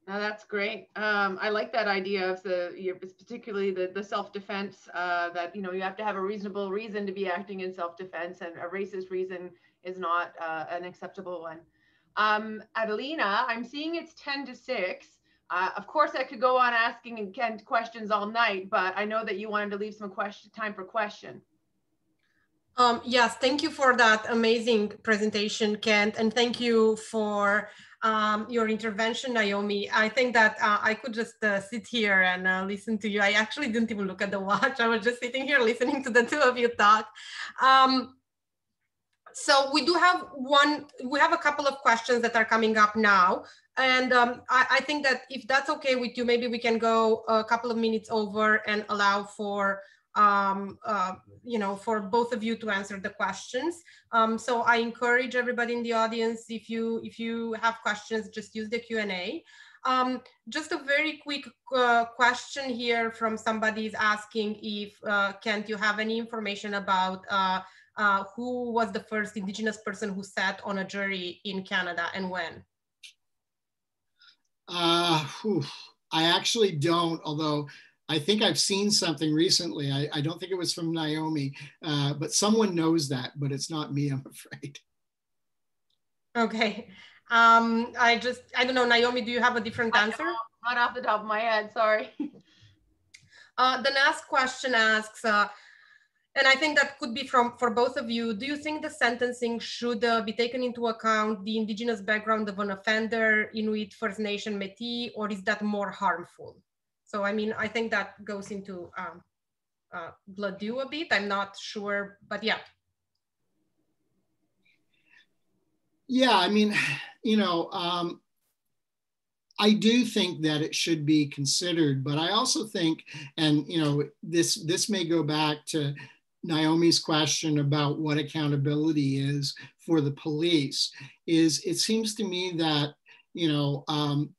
No, that's great. Um, I like that idea of the, particularly the, the self-defense, uh, that, you know, you have to have a reasonable reason to be acting in self-defense and a racist reason is not uh, an acceptable one. Um, Adelina, I'm seeing it's 10 to 6. Uh, of course, I could go on asking Kent questions all night, but I know that you wanted to leave some question time for question. Um, yes, thank you for that amazing presentation, Kent, and thank you for um, your intervention, Naiomi. I think that uh, I could just uh, sit here and uh, listen to you. I actually didn't even look at the watch. I was just sitting here listening to the two of you talk. Um, so we do have one, we have a couple of questions that are coming up now. And um, I, I, think that if that's okay with you, maybe we can go a couple of minutes over and allow for, um, uh, you know, for both of you to answer the questions. Um, so I encourage everybody in the audience, if you if you have questions, just use the Q&A. Um, just a very quick uh, question here from somebody is asking if, uh, Kent, you have any information about uh, uh, who was the first indigenous person who sat on a jury in Canada and when? Uh, I actually don't, although I think I've seen something recently. I, I don't think it was from Naiomi, uh, but someone knows that, but it's not me, I'm afraid. Okay. Um, I just, I don't know, Naiomi, do you have a different answer? Not off the top of my head, sorry. uh, the next question asks, uh, and I think that could be from for both of you. Do you think the sentencing should uh, be taken into account the indigenous background of an offender, Inuit, First Nation, Métis, or is that more harmful? So I mean, I think that goes into um, uh, Gladue a bit. I'm not sure, but yeah. Yeah, I mean, you know, um, I do think that it should be considered, but I also think, and you know, this this may go back to Naiomi's question about what accountability is for the police. Is it seems to me that you know, um,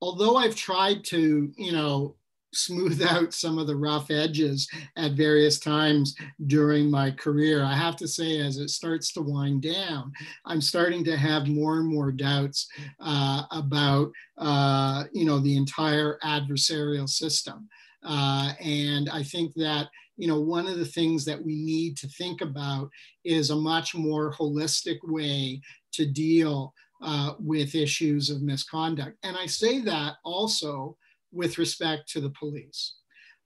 although I've tried to you know smooth out some of the rough edges at various times during my career. I have to say, as it starts to wind down, I'm starting to have more and more doubts uh, about, uh, you know, the entire adversarial system. Uh, and I think that, you know, one of the things that we need to think about is a much more holistic way to deal uh, with issues of misconduct. And I say that also with respect to the police.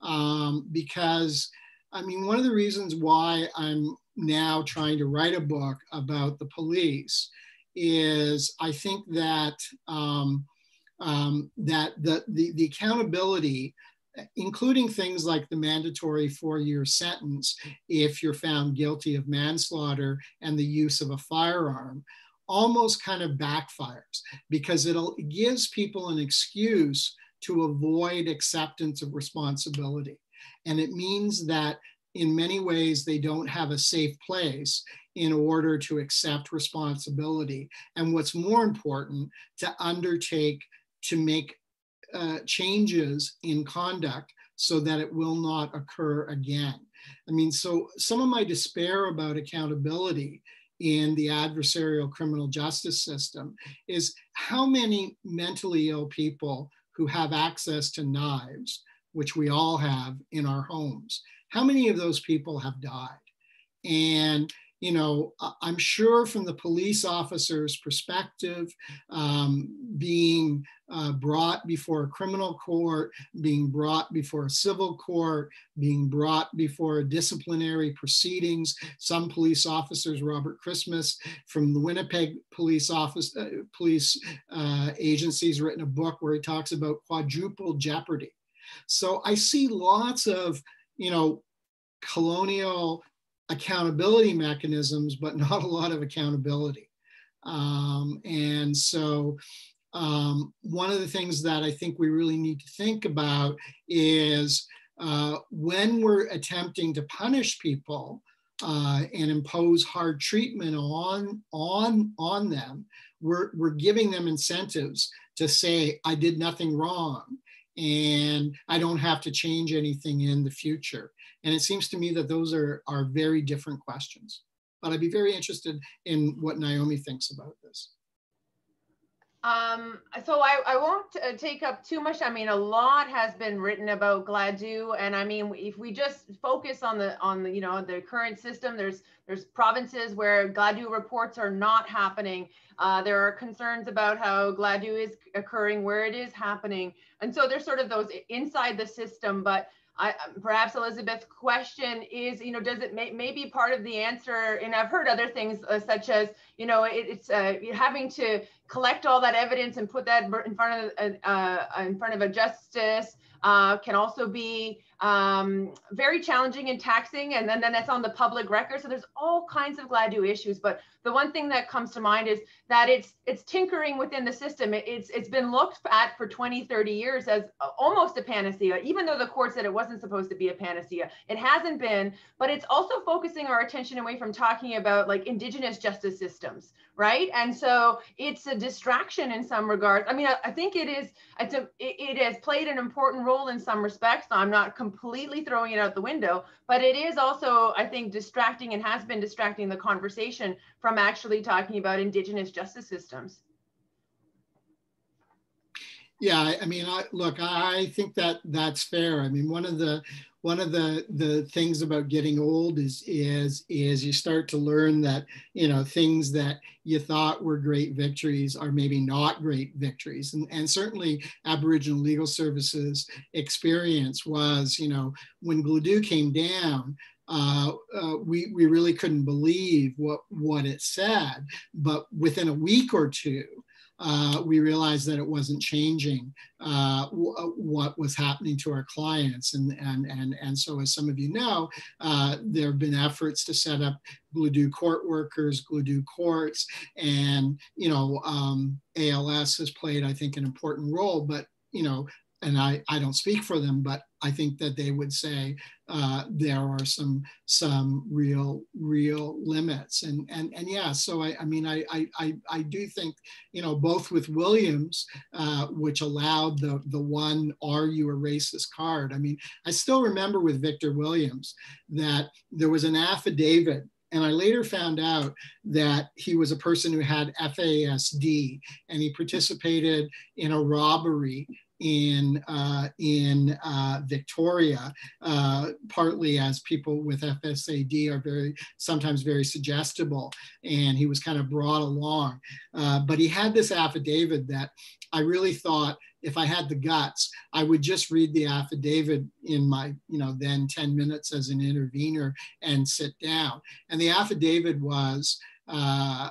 Um, because, I mean, one of the reasons why I'm now trying to write a book about the police is I think that um, um, that the, the, the accountability, including things like the mandatory four-year sentence if you're found guilty of manslaughter and the use of a firearm, almost kind of backfires because it'll, it gives people an excuse to avoid acceptance of responsibility. And it means that in many ways they don't have a safe place in order to accept responsibility. And what's more important, to undertake to make uh, changes in conduct so that it will not occur again. I mean, so some of my despair about accountability in the adversarial criminal justice system is how many mentally ill people who have access to knives, which we all have in our homes. How many of those people have died? And you know, I'm sure from the police officer's perspective, um, being uh, brought before a criminal court, being brought before a civil court, being brought before disciplinary proceedings. Some police officers, Robert Chrismas from the Winnipeg Police Office, uh, Police uh, written a book where he talks about quadruple jeopardy. So I see lots of, you know, colonial accountability mechanisms, but not a lot of accountability. Um, and so, um, one of the things that I think we really need to think about is uh, when we're attempting to punish people uh, and impose hard treatment on, on, on them, we're, we're giving them incentives to say, I did nothing wrong and I don't have to change anything in the future. And it seems to me that those are, are very different questions. But I'd be very interested in what Naiomi thinks about this. Um, so I, I won't uh, take up too much. I mean, a lot has been written about Gladue, and I mean, if we just focus on the on the you know the current system, there's there's provinces where Gladue reports are not happening. Uh, there are concerns about how Gladue is occurring where it is happening, and so there's sort of those inside the system. But I, perhaps Elizabeth's question is, you know, does it may, may be part of the answer? And I've heard other things uh, such as, you know, it, it's uh, having to collect all that evidence and put that in front of uh, uh, in front of a justice uh, can also be um, very challenging and taxing. And then, then that's on the public record. So there's all kinds of Gladue issues. But the one thing that comes to mind is that it's it's tinkering within the system. It, it's it's been looked at for 20, 30 years as almost a panacea, even though the court said it wasn't supposed to be a panacea. It hasn't been, but it's also focusing our attention away from talking about like indigenous justice systems, right? And so it's a distraction in some regards. I mean, I, I think it is. It's a it, it has played an important role in some respects. I'm not completely throwing it out the window, but it is also, I think, distracting and has been distracting the conversation from actually talking about Indigenous justice systems. Yeah, I mean, I, look, I think that that's fair. I mean, one of the one of the the things about getting old is is is you start to learn that you know things that you thought were great victories are maybe not great victories and and certainly aboriginal legal services experience was you know when Gladue came down uh, uh, we, we really couldn't believe what, what it said. But within a week or two, uh, we realized that it wasn't changing uh, what was happening to our clients. And, and, and, and so, as some of you know, uh, there have been efforts to set up Gladue court workers, Gladue courts, and you know, um, ALS has played, I think, an important role. But you know, and I, I don't speak for them, but I think that they would say uh, there are some some real real limits. And and and yeah so I, I mean I, I I do think you know both with Williams uh, which allowed the the one are you a racist? card. I mean I still remember with Victor Williams that there was an affidavit and I later found out that he was a person who had FASD and he participated in a robbery in uh, in uh, Victoria, uh, partly as people with FSAD are very sometimes very suggestible, and he was kind of brought along. Uh, but he had this affidavit that I really thought if I had the guts, I would just read the affidavit in my, you know, then 10 minutes as an intervener and sit down. And the affidavit was, uh,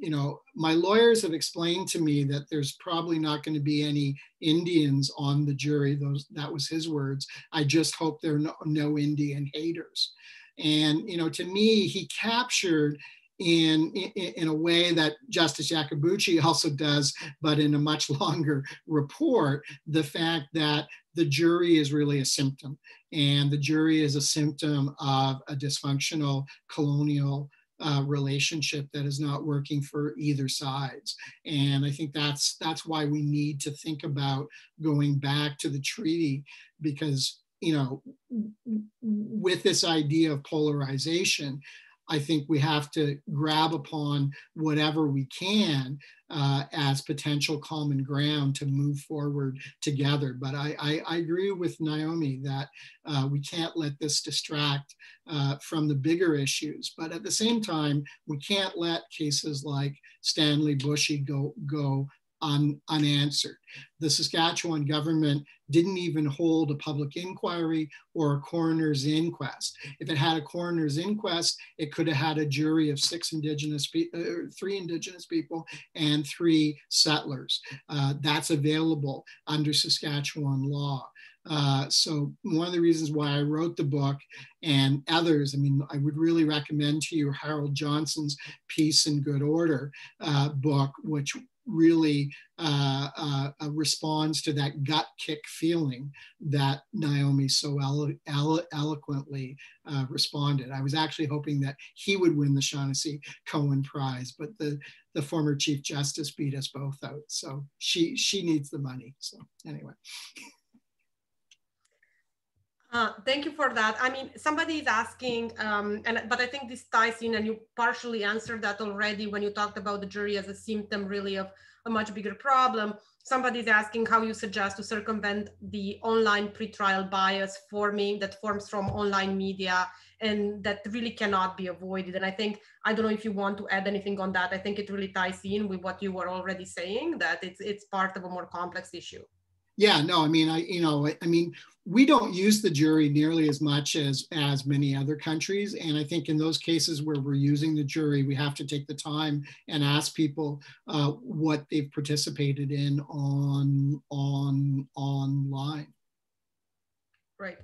you know, my lawyers have explained to me that there's probably not going to be any Indians on the jury. Those that was his words. I just hope there are no, no Indian haters. And you know, to me, he captured in, in, in a way that Justice Iacobucci also does, but in a much longer report, the fact that the jury is really a symptom, and the jury is a symptom of a dysfunctional colonial uh, relationship that is not working for either sides. And I think that's that's why we need to think about going back to the treaty because you know with this idea of polarization I think we have to grab upon whatever we can uh, as potential common ground to move forward together. But I, I, I agree with Naiomi that uh, we can't let this distract uh, from the bigger issues. But at the same time, we can't let cases like Stanley Boushie go, go un, unanswered. The Saskatchewan government didn't even hold a public inquiry or a coroner's inquest. If it had a coroner's inquest, it could have had a jury of six indigenous, uh, three indigenous people and three settlers. Uh, that's available under Saskatchewan law. Uh, so one of the reasons why I wrote the book and others, I mean, I would really recommend to you Harold Johnson's Peace and Good Order uh, book, which really uh, uh, uh, responds to that gut kick feeling that Naiomi so elo elo eloquently uh, responded. I was actually hoping that he would win the Shaughnessy Cohen Prize, but the, the former Chief Justice beat us both out. So she, she needs the money. So anyway. Uh, thank you for that. I mean, somebody is asking, um, and but I think this ties in, and you partially answered that already when you talked about the jury as a symptom, really, of a much bigger problem. Somebody is asking how you suggest to circumvent the online pretrial bias forming that forms from online media and that really cannot be avoided. And I think I don't know if you want to add anything on that. I think it really ties in with what you were already saying that it's it's part of a more complex issue. Yeah, no, I mean, I you know, I, mean, we don't use the jury nearly as much as as many other countries. And i think in those cases where we're using the jury we have to take the time and ask people uh, what they've participated in on on online. Right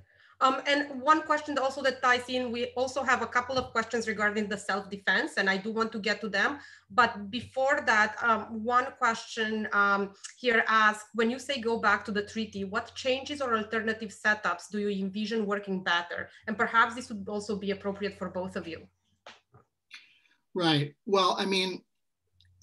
um, and one question also that ties in, we also have a couple of questions regarding the self-defense, and I do want to get to them. But before that, um, one question um, here asks, when you say go back to the treaty, what changes or alternative setups do you envision working better? And perhaps this would also be appropriate for both of you. Right. Well, I mean,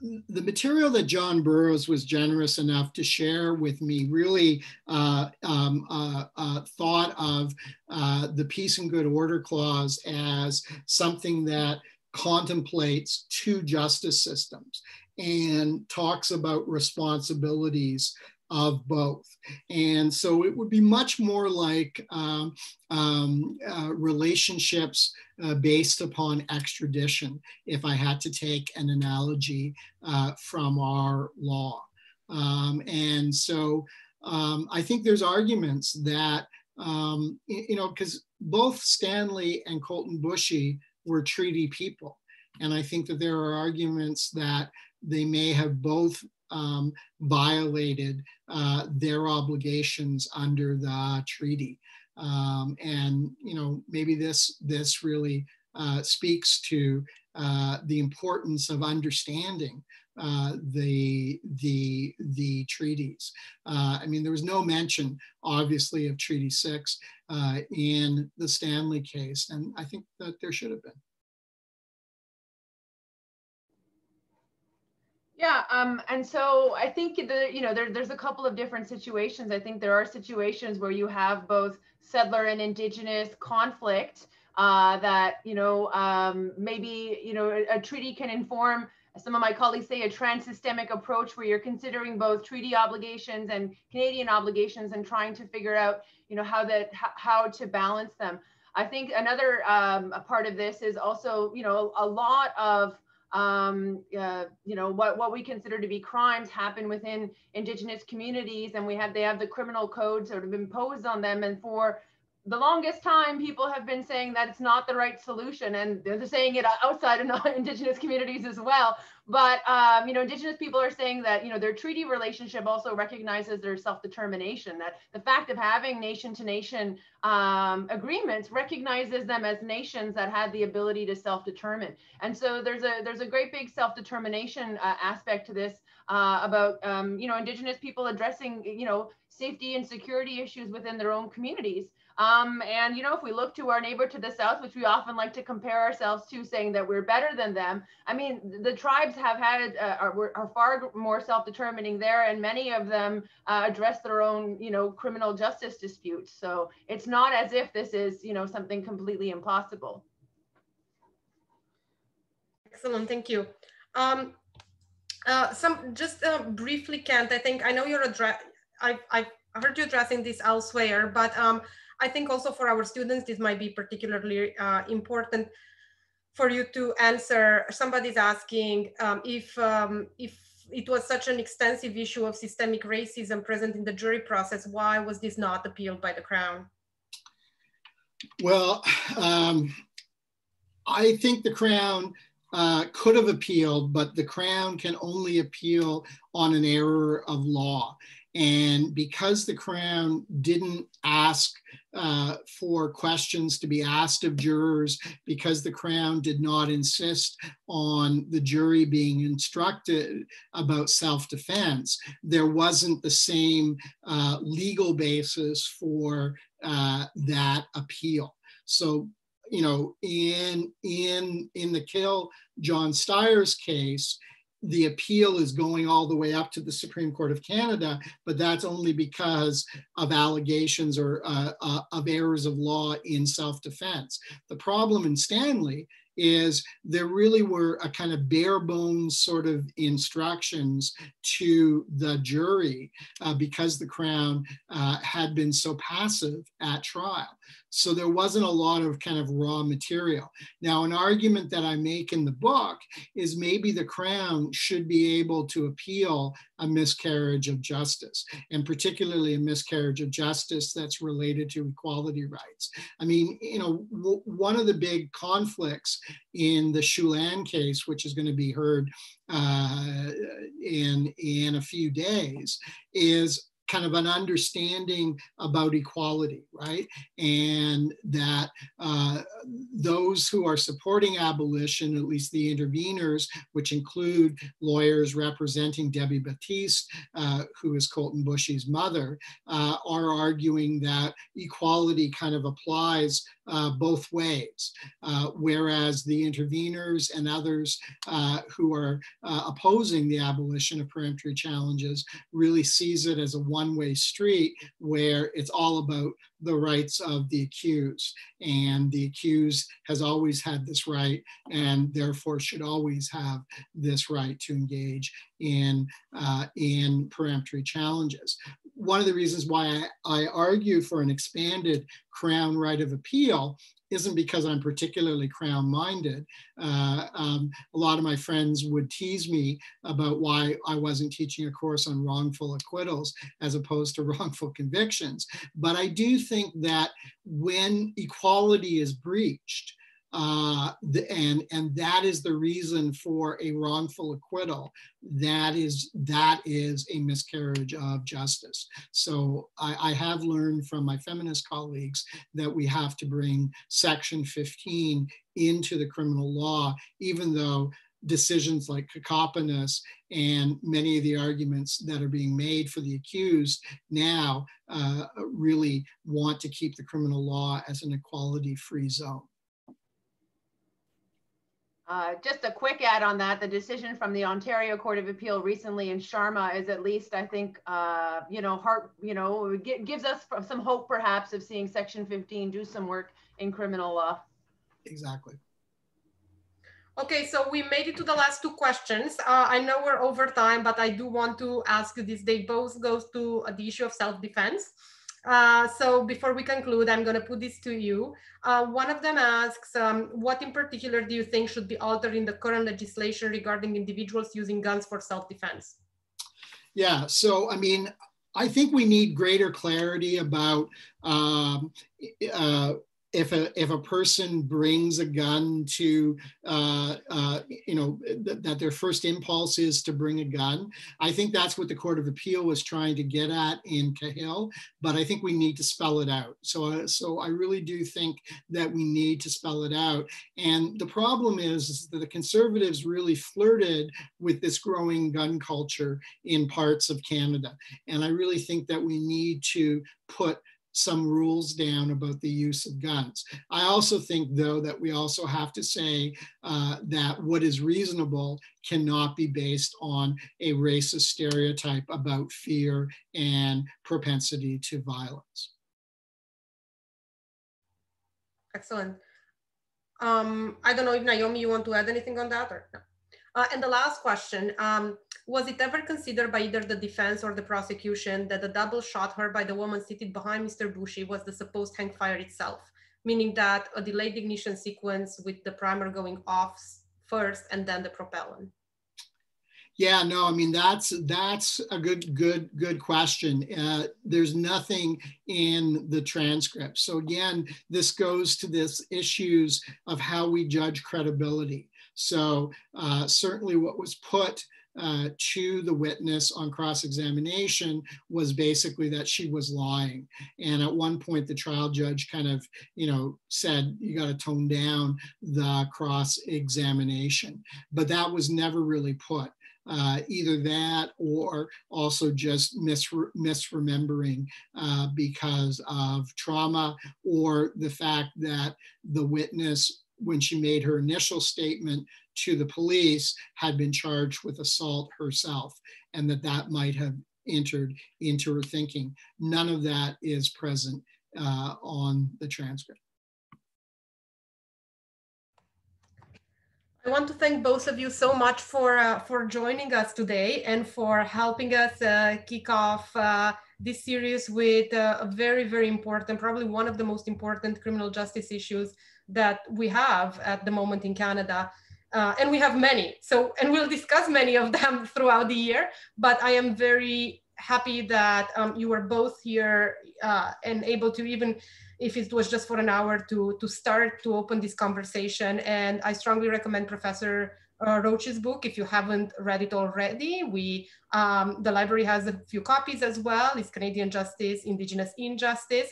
the material that John Borrows was generous enough to share with me really uh, um, uh, uh, thought of uh, the Peace and Good Order Clause as something that contemplates two justice systems and talks about responsibilities of both. And so it would be much more like um, um, uh, relationships uh, based upon extradition, if I had to take an analogy uh, from our law. Um, and so um, I think there's arguments that, um, you know, because both Stanley and Colten Boushie were treaty people. And I think that there are arguments that they may have both um, violated uh, their obligations under the treaty. Um, and you know maybe this this really uh, speaks to uh, the importance of understanding uh, the the the treaties. Uh, I mean, there was no mention, obviously, of Treaty Six uh, in the Stanley case, and I think that there should have been. Yeah, um, and so I think the you know there, there's a couple of different situations. I think there are situations where you have both settler and indigenous conflict uh, that you know um, maybe you know a, a, treaty can inform. Some of my colleagues say a trans-systemic approach where you're considering both treaty obligations and Canadian obligations and trying to figure out you know how that how to balance them. I think another um, part of this is also you know a lot of um, uh, you know, what, what we consider to be crimes happen within indigenous communities and we have, they have the criminal code sort of imposed on them. And for the longest time, people have been saying that it's not the right solution, and they're saying it outside of non-indigenous communities as well. But um, you know, indigenous people are saying that you know their treaty relationship also recognizes their self-determination. That the fact of having nation-to-nation um, agreements recognizes them as nations that had the ability to self-determine. And so there's a there's a great big self-determination uh, aspect to this uh, about um, you know indigenous people addressing you know safety and security issues within their own communities. Um, and, you know, if we look to our neighbor to the south, which we often like to compare ourselves to, saying that we're better than them, I mean, the tribes have had, uh, are, are far more self determining there, and many of them uh, address their own, you know, criminal justice disputes. So it's not as if this is, you know, something completely impossible. Excellent, thank you. Um, uh, some just uh, briefly, Kent. I think I know you're address. I I heard you addressing this elsewhere, but um, I think also for our students, this might be particularly uh, important for you to answer. Somebody's asking um, if, um, if it was such an extensive issue of systemic racism present in the jury process, why was this not appealed by the Crown? Well, um, I think the Crown uh, could have appealed, but the Crown can only appeal on an error of law. And because the Crown didn't ask uh, for questions to be asked of jurors, because the Crown did not insist on the jury being instructed about self defense, there wasn't the same uh, legal basis for uh, that appeal. So, you know, in in in the Khill John Styres case, the appeal is going all the way up to the Supreme Court of Canada, but that's only because of allegations or uh, uh, of errors of law in self defense. The problem in Stanley is there really were a kind of bare bones sort of instructions to the jury uh, because the Crown uh, had been so passive at trial. So there wasn't a lot of kind of raw material. Now, an argument that I make in the book is maybe the Crown should be able to appeal a miscarriage of justice, and particularly a miscarriage of justice that's related to equality rights. I mean, you know, one of the big conflicts in the Chouhan case, which is going to be heard uh, in in a few days, is kind of an understanding about equality, right? And that uh, those who are supporting abolition, at least the interveners, which include lawyers representing Debbie Baptiste, uh, who is Colten Boushie's mother, uh, are arguing that equality kind of applies uh, both ways, uh, whereas the interveners and others uh, who are uh, opposing the abolition of peremptory challenges really sees it as a one-way street where it's all about the rights of the accused. And the accused has always had this right and therefore should always have this right to engage in, uh, in peremptory challenges. One of the reasons why I, I argue for an expanded Crown right of appeal isn't because I'm particularly Crown minded. Uh, um, a lot of my friends would tease me about why I wasn't teaching a course on wrongful acquittals as opposed to wrongful convictions. But I do think that when equality is breached, uh, and and that is the reason for a wrongful acquittal. That is that is a miscarriage of justice. So I, I have learned from my feminist colleagues that we have to bring Section 15 into the criminal law, even though decisions like Kokopenace and many of the arguments that are being made for the accused now uh, really want to keep the criminal law as an equality free zone. Uh, just a quick add on that, the decision from the Ontario Court of Appeal recently in Sharma is at least, I think, uh, you know, heart, you know, gives us some hope perhaps of seeing Section 15 do some work in criminal law. Exactly. Okay, so we made it to the last two questions. Uh, I know we're over time, but I do want to ask you this. They both goes to the issue of self-defense. Uh, so before we conclude, I'm going to put this to you. Uh, one of them asks, um, what in particular do you think should be altered in the current legislation regarding individuals using guns for self-defense? Yeah, so I mean, I think we need greater clarity about um, uh, if a if a person brings a gun to uh, uh, you know th- that their first impulse is to bring a gun i think that's what the court of appeal was trying to get at in Khill but i think we need to spell it out. So uh, so i really do think that we need to spell it out. And the problem is, is that the conservatives really flirted with this growing gun culture in parts of canada. And i really think that we need to put some rules down about the use of guns. I also think, though, that we also have to say uh, that what is reasonable cannot be based on a racist stereotype about fear and propensity to violence. Excellent. Um, I don't know if Naiomi, you want to add anything on that or no? Uh, and the last question, um, was it ever considered by either the defense or the prosecution that the double shot heard by the woman seated behind Mr. Boushie was the supposed hang fire itself, meaning that a delayed ignition sequence with the primer going off first and then the propellant? Yeah, no, I mean that's that's a good good good question. Uh, there's nothing in the transcript. So again, this goes to this issues of how we judge credibility. So uh, certainly what was put uh, to the witness on cross-examination was basically that she was lying. And at one point, the trial judge kind of, you know, said, you got to tone down the cross-examination. But that was never really put. Uh, either that or also just misre- misremembering uh, because of trauma or the fact that the witness when she made her initial statement to the police had been charged with assault herself and that that might have entered into her thinking. None of that is present uh, on the transcript. I want to thank both of you so much for uh, for joining us today and for helping us uh, kick off uh, this series with uh, a very very important, probably one of the most important criminal justice issues that we have at the moment in Canada. Uh, and we have many. So, and we'll discuss many of them throughout the year. But I am very happy that um, you were both here uh, and able to even, if it was just for an hour, to to start to open this conversation. And I strongly recommend Professor uh, Roach's book if you haven't read it already. We um, the library has a few copies as well. It's Canadian Justice, Indigenous Injustice.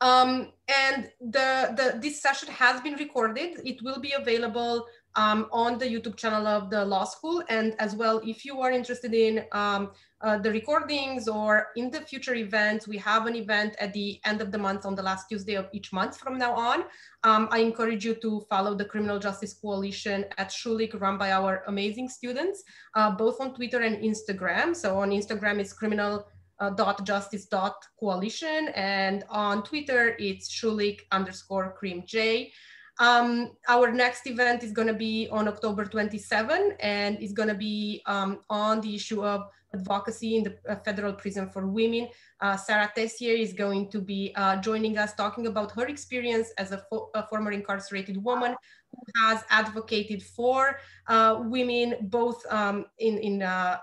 Um, and the, the, this session has been recorded. It will be available um, on the YouTube channel of the law school. And as well, if you are interested in um, uh, the recordings or in the future events, we have an event at the end of the month on the last Tuesday of each month from now on. Um, I encourage you to follow the Criminal Justice Coalition at Schulich run by our amazing students, uh, both on Twitter and Instagram. So on Instagram is criminal uh, dot justice dot coalition and on Twitter it's Schulich underscore cream J. Um, our next event is going to be on October 27 and it's going to be um, on the issue of advocacy in the uh, federal prison for women. Uh, Sarah Tessier is going to be uh, joining us talking about her experience as a, fo a former incarcerated woman who has advocated for uh, women, both um, in, in uh,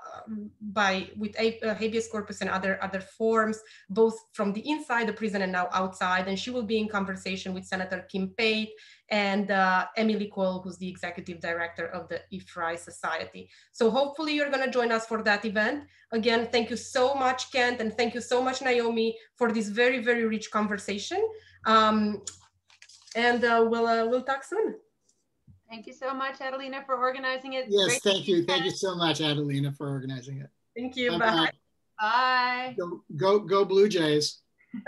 by with uh, habeas corpus and other other forms, both from the inside the prison and now outside. And she will be in conversation with Senator Kim Pate and uh, Emilie Coyle, who's the executive director of the IFRI Society. So hopefully you're going to join us for that event. Again, thank you so much, Kent, and thank you so much, Naiomi, for this very, very rich conversation. Um, and uh, we'll, uh, we'll talk soon. Thank you so much, Adelina, for organizing it. Yes, Great thank you. Thank you so much, Adelina, for organizing it. Thank you. Bye. Bye. Go, go, go Blue Jays.